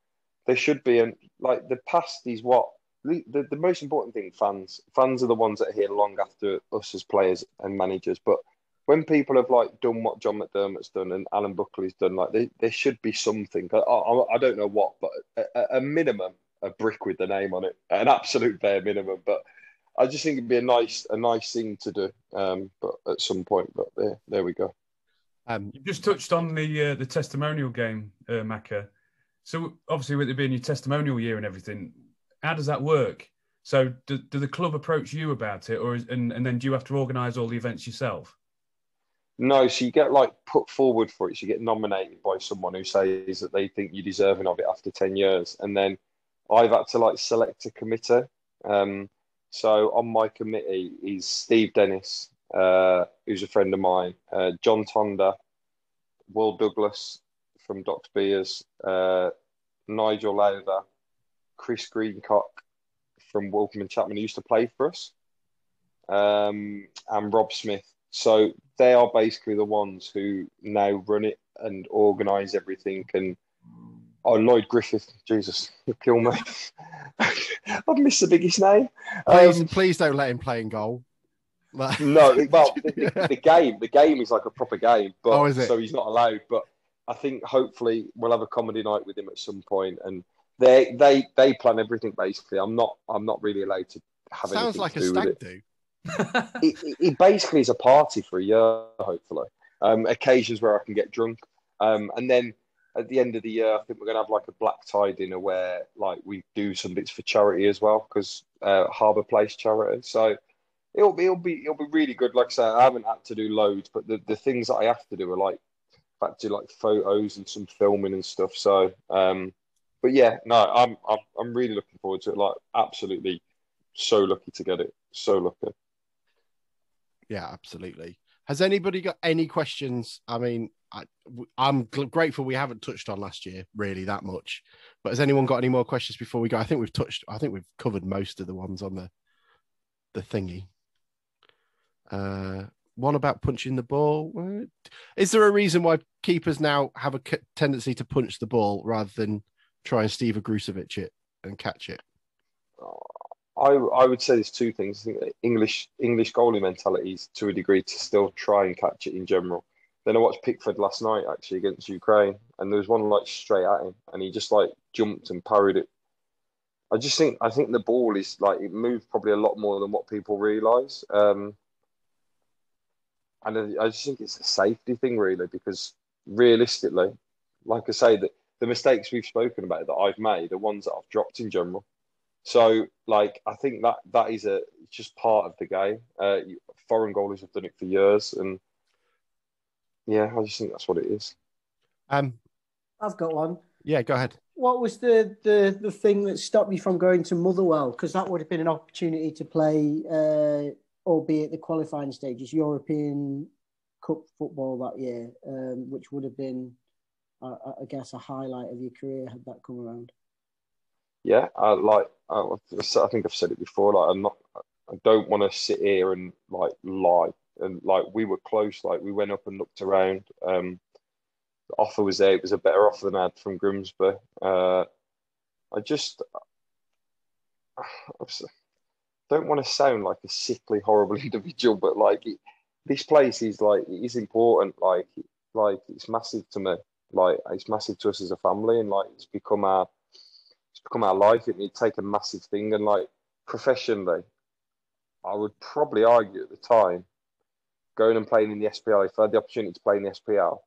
there should be, and like the past is what the, the the most important thing. Fans, fans are the ones that are here long after us as players and managers. But when people have like done what John McDermott's done and Alan Buckley's done, like there, there should be something. I, I, I don't know what, but a, a minimum, a brick with the name on it, an absolute bare minimum. But I just think it'd be a nice, a nice thing to do. Um, but at some point, but there, there we go. um, You just touched on the uh, the testimonial game, uh, Macca. So obviously, with it being your testimonial year and everything, how does that work? So do, do the club approach you about it, or is, and and then do you have to organise all the events yourself? No, so you get like put forward for it. So you get nominated by someone who says that they think you're deserving of it after 10 years. And then I've had to like select a committee. Um, so on my committee is Steve Dennis, uh, who's a friend of mine, uh, John Tonda, Will Douglas from Docks Beers, uh, Nigel Lowther, Chris Greencock from and Chapman, who used to play for us, um, and Rob Smith. So they are basically the ones who now run it and organise everything. And oh, Lloyd Griffith, Jesus, kill me. I've missed the biggest name. please, Um, please don't let him play in goal. Like- no, well, the, the, the game, the game is like a proper game, but Oh, so he's not allowed. But I think hopefully we'll have a comedy night with him at some point, and they they they plan everything basically. I'm not I'm not really allowed to have it. Sounds anything like to a do with stag it. do. it, it- it basically is a party for a year, hopefully. Um, occasions where I can get drunk. Um, and then at the end of the year, I think we're going to have like a black tie dinner where like we do some bits for charity as well, because uh, Harbour Place charity. So it'll be, it'll be, it'll be really good. Like I said, I haven't had to do loads, but the, the things that I have to do are like, have to do like photos and some filming and stuff. So, um, but yeah, no, I'm, I'm, I'm really looking forward to it. Like, absolutely so lucky to get it. So lucky. Yeah, absolutely. Has anybody got any questions? I mean, I, I'm gl- grateful we haven't touched on last year really that much. But has anyone got any more questions before we go? I think we've touched. I think we've covered most of the ones on the the thingy. Uh, one about punching the ball. Is there a reason why keepers now have a tendency to punch the ball rather than try and Steve Agrusovic it and catch it? I I would say there's two things. English English goalie mentality is to a degree to still try and catch it in general. Then I watched Pickford last night actually against Ukraine, and there was one like straight at him, and he just like jumped and parried it. I just think I think the ball is like it moved probably a lot more than what people realise, um, and I just think it's a safety thing really because realistically, like I say, that the mistakes we've spoken about that I've made are ones that I've dropped in general. So, like, I think that that is a just part of the game. Uh, foreign goalies have done it for years, and yeah, I just think that's what it is. Um, I've got one. yeah, go ahead. What was the, the, the thing that stopped you from going to Motherwell? Because that would have been an opportunity to play, uh, albeit the qualifying stages, European Cup football that year, um, which would have been, uh, I guess, a highlight of your career had that come around. Yeah, I like. I, I think I've said it before. Like, I'm not. I don't want to sit here and like lie. And like, we were close. Like, we went up and looked around. Um, the offer was there. It was a better offer than I had from Grimsby. Uh, I just I don't want to sound like a sickly, horrible individual, but like it, this place is like it is important. Like like it's massive to me. Like it's massive to us as a family, and like it's become our it's become our life. It would take a massive thing, and like professionally, I would probably argue at the time going and playing in the SPL. If I had the opportunity to play in the SPL,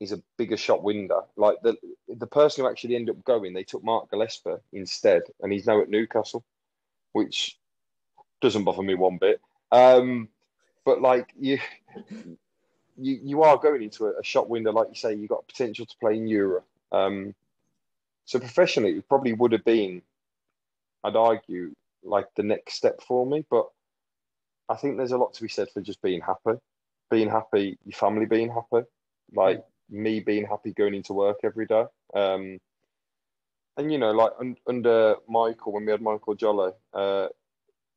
is a bigger shot window. Like the the person who actually ended up going, they took Mark Gillespie instead, and he's now at Newcastle, which doesn't bother me one bit. Um, but like you, you you are going into a, a shot window, like you say, you've got potential to play in Europe. Um, so professionally, it probably would have been, I'd argue, like the next step for me. But I think there's a lot to be said for just being happy, being happy, your family being happy, like me being happy going into work every day. Um, and you know, like un- under Michael, when we had Michael Jolley, uh,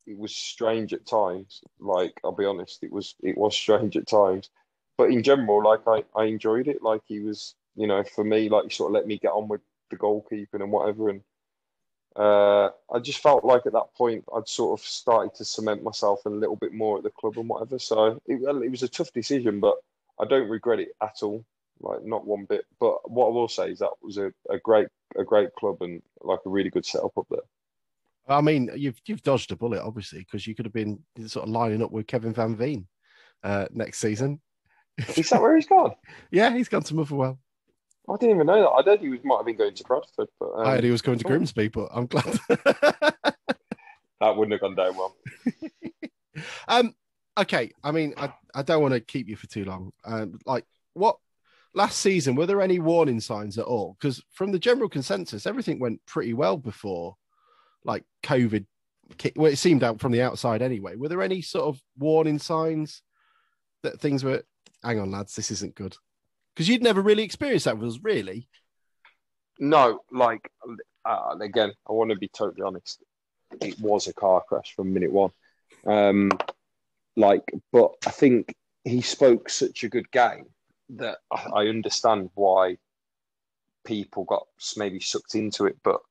it was strange at times. Like I'll be honest, it was it was strange at times. But in general, like I, I enjoyed it. Like he was, you know, for me, like he sort of let me get on with the goalkeeping and whatever. And uh, I just felt like at that point I'd sort of started to cement myself a little bit more at the club and whatever. So it, it was a tough decision, but I don't regret it at all. Like not one bit. But what I will say is that was a, a great a great club and like a really good setup up there. I mean, you've you've dodged a bullet, obviously, because you could have been sort of lining up with Kevin Van Veen uh, next season. Is that where he's gone? yeah, he's gone to Motherwell. I didn't even know that. I heard he was might have been going to Bradford, but um, I heard he was going to. Grimsby, but I'm glad. that wouldn't have gone down well. um, okay. I mean, I, I don't want to keep you for too long. Um, like what last season, were there any warning signs at all? Because from the general consensus, everything went pretty well before, like COVID. Well, it seemed out from the outside anyway. Were there any sort of warning signs that things were? Hang on, lads, this isn't good. Because you'd never really experienced that with us, really. No, like uh, again, I want to be totally honest. It was a car crash from minute one. Um, like, but I think he spoke such a good game that I, I understand why people got maybe sucked into it. But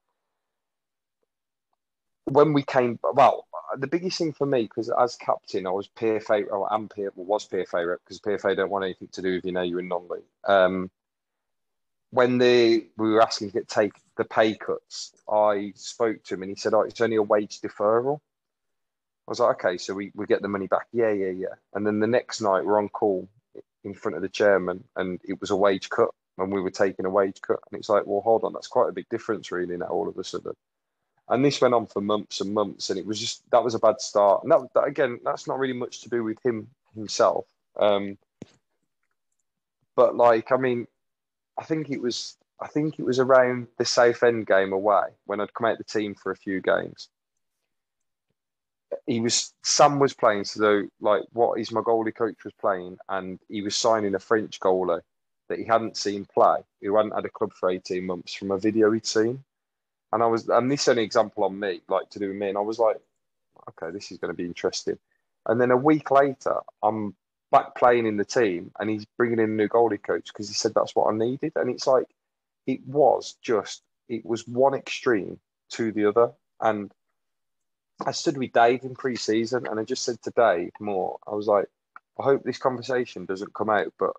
when we came, well, the biggest thing for me because as captain, I was peer favourite. Oh, I'm peer, well, was peer favourite because peer don't want anything to do with you know you're in non-league. Um, when the we were asking to get take the pay cuts, I spoke to him and he said, "Oh, it's only a wage deferral." I was like, "Okay, so we, we get the money back." Yeah, yeah, yeah. And then the next night we're on call in front of the chairman, and it was a wage cut, and we were taking a wage cut, and it's like, well, hold on, that's quite a big difference, really. Now all of a sudden, and this went on for months and months, and it was just that was a bad start. And that, that again, that's not really much to do with him himself. Um, but like, I mean, I think it was I think it was around the safe End game away when I'd come out the team for a few games. He was Sam was playing, so like what is my goalie coach was playing, and he was signing a French goalie that he hadn't seen play, who hadn't had a club for eighteen months from a video he'd seen. And I was, and this is an example on me, like to do with me, and I was like, okay, this is going to be interesting. And then a week later, I'm back playing in the team, and he's bringing in a new goalie coach because he said that's what I needed. And it's like it was just it was one extreme to the other. And I stood with Dave in pre-season, and I just said to Dave Moore. I was like, I hope this conversation doesn't come out, but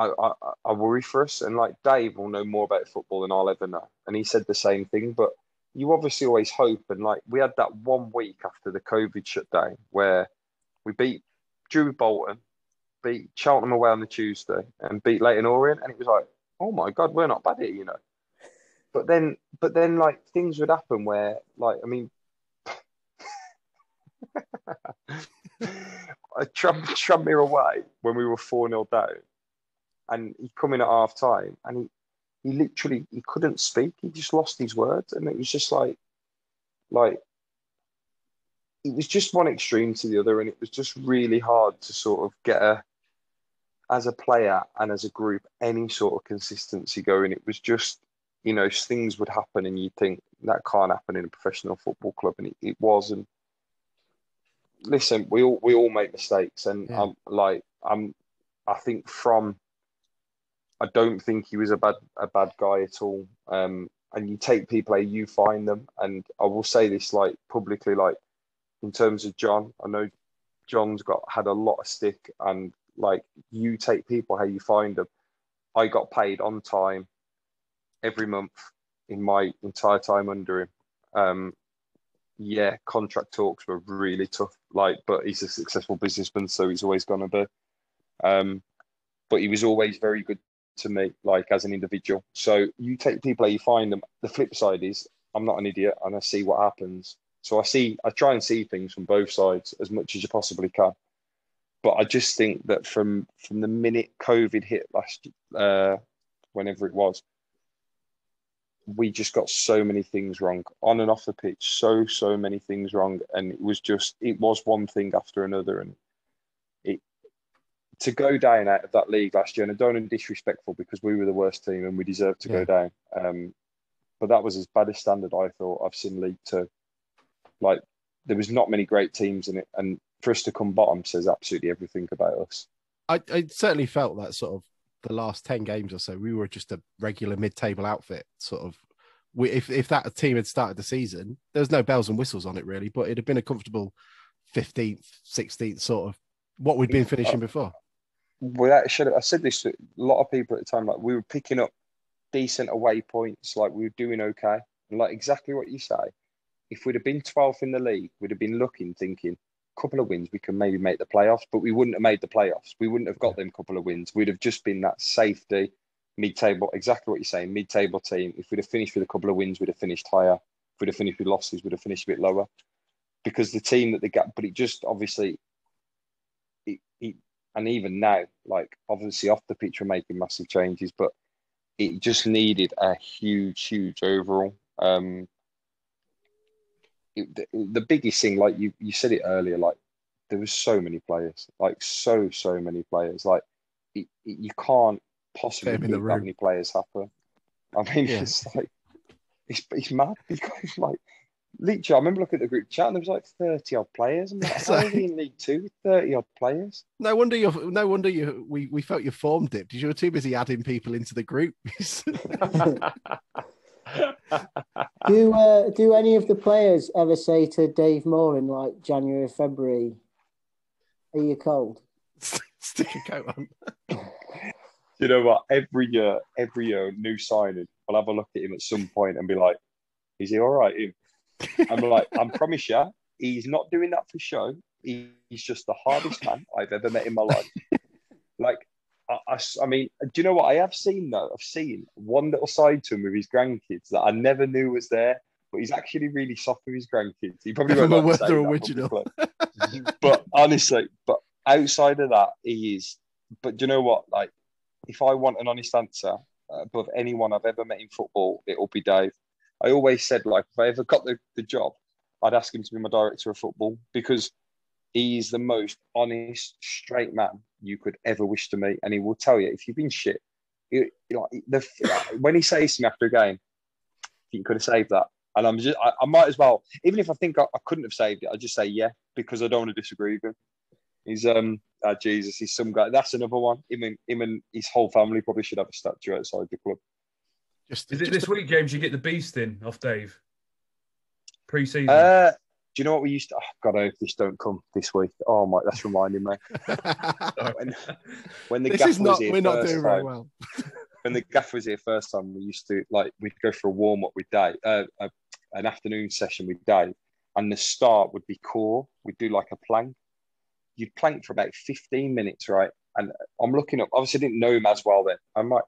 I, I, I worry for us. And like Dave will know more about football than I'll ever know, and he said the same thing. But you obviously always hope, and like we had that one week after the COVID shutdown where we beat Drew Bolton, beat Cheltenham away on the Tuesday, and beat Leyton Orient, and it was like, oh my god, we're not bad here, you know. But then, but then, like things would happen where, like, I mean, I Trump Tranmere away when we were 4 0 down. And he come in at half time and he, he literally he couldn't speak. He just lost his words. And it was just like like it was just one extreme to the other, and it was just really hard to sort of get a as a player and as a group any sort of consistency going. It was just you know things would happen, and you'd think that can't happen in a professional football club, and it, it was. And listen, we all we all make mistakes, and yeah. I'm like I'm. I think from. I don't think he was a bad a bad guy at all. Um, and you take people how you find them, and I will say this like publicly, like in terms of John, I know John's got had a lot of stick, and like you take people how you find them. I got paid on time every month in my entire time under him. Um, yeah, contract talks were really tough. Like, but he's a successful businessman, so he's always going to be. Um, but he was always very good to me, like as an individual. So you take people how you find them. The flip side is I'm not an idiot, and I see what happens. So I see, I try and see things from both sides as much as you possibly can. But I just think that from from the minute COVID hit last, uh, whenever it was, we just got so many things wrong on and off the pitch. So so many things wrong, and it was just it was one thing after another, and to go down out of that league last year. And I don't want disrespectful because we were the worst team and we deserved to yeah. go down. Um, but that was as bad a standard I thought I've seen League Two. Like there was not many great teams in it, and for us to come bottom says absolutely everything about us. I, I certainly felt that sort of the last 10 games or so, we were just a regular mid table outfit. Sort of, we, if, if that team had started the season, there was no bells and whistles on it really, but it'd have been a comfortable 15th, 16th sort of what we'd been finishing before. That should I said this to a lot of people at the time, like we were picking up decent away points, like we were doing okay. And like exactly what you say, if we'd have been 12th in the league, we'd have been looking, thinking, a couple of wins, we can maybe make the playoffs, but we wouldn't have made the playoffs. We wouldn't have got them a couple of wins. We'd have just been that safety mid-table. Exactly what you're saying, mid-table team. If we'd have finished with a couple of wins, we'd have finished higher. If we'd have finished with losses, we'd have finished a bit lower. Because the team that they got, but it just obviously, it, it and even now, like obviously off the pitch, we're making massive changes, but it just needed a huge, huge overall. Um, it, the, the biggest thing, like you, you said it earlier, like there was so many players, like so, so many players. Like it, it, you can't possibly make that many players happen. I mean, yeah. it's like it's, it's mad because like literally, I remember looking at the group chat and there was like thirty odd players. I'm like, how are in League Two with thirty odd players? No wonder you. No wonder you. We we felt your form dipped because you were too busy adding people into the group. do uh, do any of the players ever say to Dave Moore in like January, February, "Are you cold?" Stick a coat on. you know what? Every year, every year, new signing. I'll have a look at him at some point and be like, "Is he all right?" I'm like, "I promise you, he's not doing that for show. He's just the hardest man I've ever met in my life. Like, I, I, mean, do you know what I have seen though? I've seen one little side to him with his grandkids that I never knew was there, but he's actually really soft with his grandkids. He probably won't like say original. but honestly, but outside of that, he is. But do you know what? Like, if I want an honest answer uh, above anyone I've ever met in football, it'll be Dave. I always said, like, if I ever got the, the job, I'd ask him to be my director of football because he's the most honest, straight man you could ever wish to meet, and he will tell you if you've been shit. Know, the, when he says to me after a game, "You could have saved that," And I'm just, I, I might as well, even if I think I, I couldn't have saved it, I just say yeah because I don't want to disagree with him. He's um, ah, Jesus, he's some guy. That's another one. Him and him and his whole family probably should have a statue outside the club. Just, Is it just this week, James? You get the beast in off Dave pre-season. Uh, do you know what we used to? Oh, God, I hope this don't come this week. Oh my, that's reminding me. When, when the this gaff is not. was here We're not first doing very time- well. when the gaff was here first time, we used to like we'd go for a warm up with Dave, uh, uh, an afternoon session with Dave, and the start would be core. We'd do like a plank. You'd plank for about fifteen minutes, right? And I'm looking up. Obviously, I didn't know him as well then. I'm like,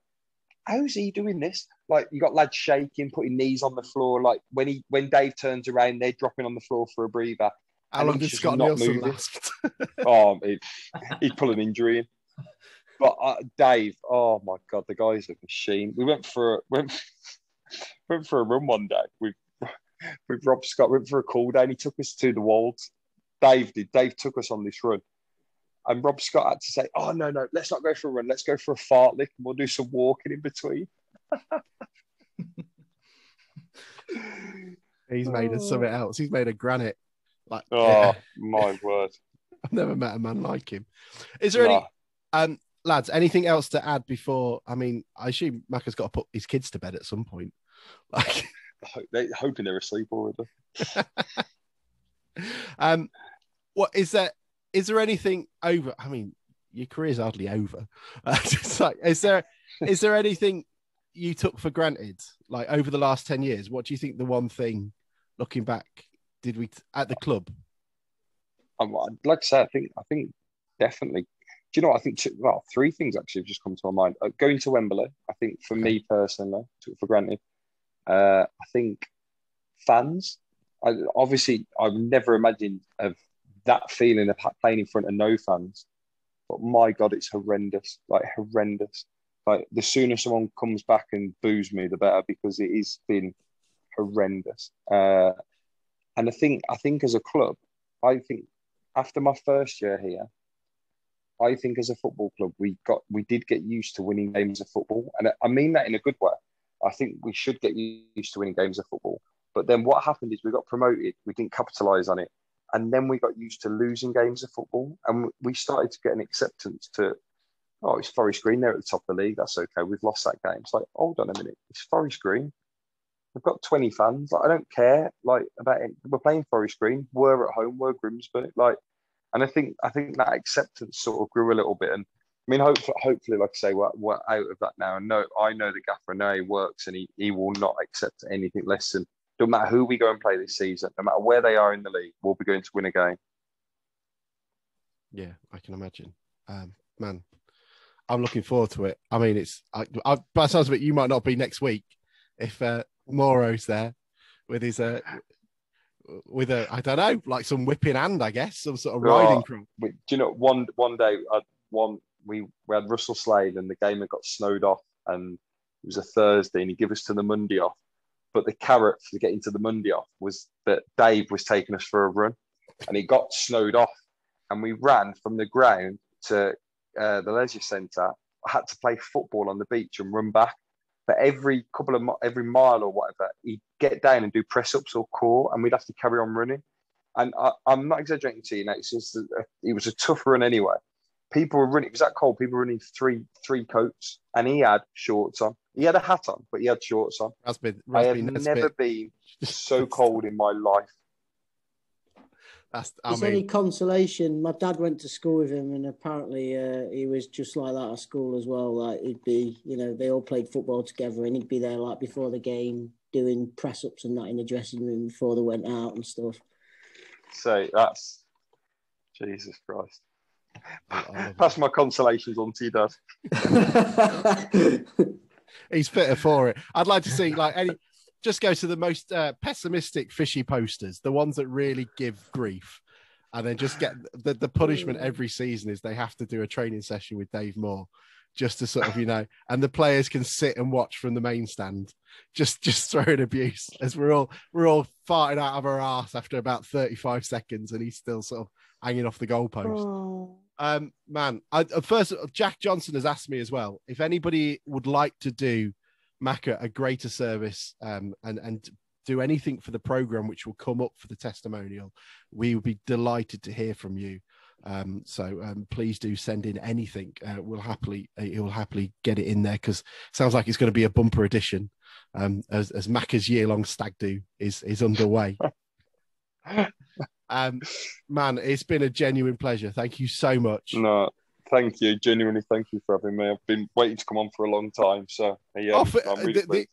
how's he doing this? Like, you got lads shaking, putting knees on the floor. Like when he when Dave turns around, they're dropping on the floor for a breather. How long did Scott not Neilson last? oh, he'd, he'd pull an injury in. But uh, Dave, oh my god, the guy's a machine. We went for a, went went for a run one day with with Rob Scott. Went for a call down. He took us to the Wolds. Dave did. Dave took us on this run, and Rob Scott had to say, "Oh no, no, let's not go for a run. Let's go for a fartlek, and we'll do some walking in between." He's made us something else. He's made a granite. Like, Oh my word! I've never met a man like him. Is there any, um, lads, anything else to add before? I mean, I assume Macca's got to put his kids to bed at some point. Like, Ho- They hoping they're asleep already. um, what is there? Is there anything over? I mean, your career's hardly over. Uh, it's like, is there? Is there anything you took for granted, like over the last ten years? What do you think the one thing, looking back, did we at the club? Um, I'd like I said, I think I think definitely. Do you know what I think? Two, well, three things actually have just come to my mind. Uh, going to Wembley, I think for me personally, took for granted. Uh, I think fans. I, obviously, I've never imagined of that feeling of playing in front of no fans. But my God, it's horrendous. Like horrendous. Like the sooner someone comes back and boos me, the better because it is been horrendous. Uh, and I think I think as a club, I think after my first year here, I think as a football club, we got we did get used to winning games of football, and I mean that in a good way. I think we should get used to winning games of football. But then what happened is we got promoted, we didn't capitalise on it, and then we got used to losing games of football, and we started to get an acceptance to, oh, it's Forest Green, they're at the top of the league, that's okay, we've lost that game. It's like, hold on a minute, it's Forest Green. We've got 20 fans. Like, I don't care like about it. We're playing Forest Green. We're at home. We're Grimsby. Like, and I think I think that acceptance sort of grew a little bit. And I mean, hopefully, hopefully, like I say, we're, we're out of that now. And no, I know the gaffer. I know he works, and he, he will not accept anything less than. No matter who we go and play this season, no matter where they are in the league, we'll be going to win a game. Yeah, I can imagine. Um, man, I'm looking forward to it. I mean, it's I, I, by the sounds of it, you might not be next week if uh, Moro's there with his uh, with a I don't know, like some whipping hand, I guess, some sort of riding crew. We, do you know one one day I one we, we had Russell Slade and the game had got snowed off and it was a Thursday and he gave us to the Monday off. But the carrot for getting to the Monday off was that Dave was taking us for a run and it got snowed off and we ran from the ground to uh, the leisure centre. I had to play football on the beach and run back. But every couple of every mile or whatever, he'd get down and do press ups or core, and we'd have to carry on running. And I, I'm not exaggerating to you, now. It's just uh, it was a tough run anyway. People were running. It was that cold. People were running three three coats, and he had shorts on. He had a hat on, but he had shorts on. I have never been so cold in my life. That's I Is any consolation? My dad went to school with him, and apparently uh, he was just like that at school as well. Like he'd be, you know, they all played football together, and he'd be there like before the game doing press ups and that in the dressing room before they went out and stuff. So that's Jesus Christ. Pass my consolations on to you, Dad. he's fitter for it. I'd like to see like any. Just go to the most uh, pessimistic fishy posters, the ones that really give grief, and then just get the, the punishment every season is they have to do a training session with Dave Moore, just to sort of you know, and the players can sit and watch from the main stand, just just throwing abuse as we're all we're all farting out of our ass after about thirty five seconds, and he's still sort of hanging off the goalpost. Um, man, I, first, Jack Johnson has asked me as well if anybody would like to do Macca a greater service um, and and do anything for the program which will come up for the testimonial, we would be delighted to hear from you. Um, so um, please do send in anything. Uh, we'll happily uh, he'll happily get it in there because sounds like it's going to be a bumper edition um, as as Macca's year long stag do is is underway. um, man, it's been a genuine pleasure. Thank you so much. No, thank you. Genuinely, thank you for having me. I've been waiting to come on for a long time. So yeah, Oh, for- really the, the,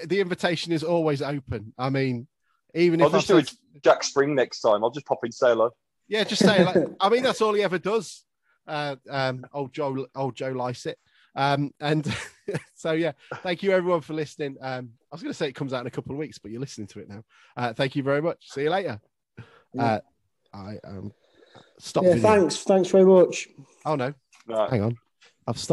the the invitation is always open. I mean, even I'll if I just do said- it Jack Spring next time. I'll just pop in say hello. Yeah, just say. Like, I mean, that's all he ever does. Uh, um, old Joe, old Joe Lycett. Um, and so yeah, thank you everyone for listening. Um, I was going to say it comes out in a couple of weeks, but you're listening to it now. Uh, thank you very much. See you later. Uh, I um, stop. Yeah, video. thanks. Thanks very much. Oh no, Right. hang on. I've stopped.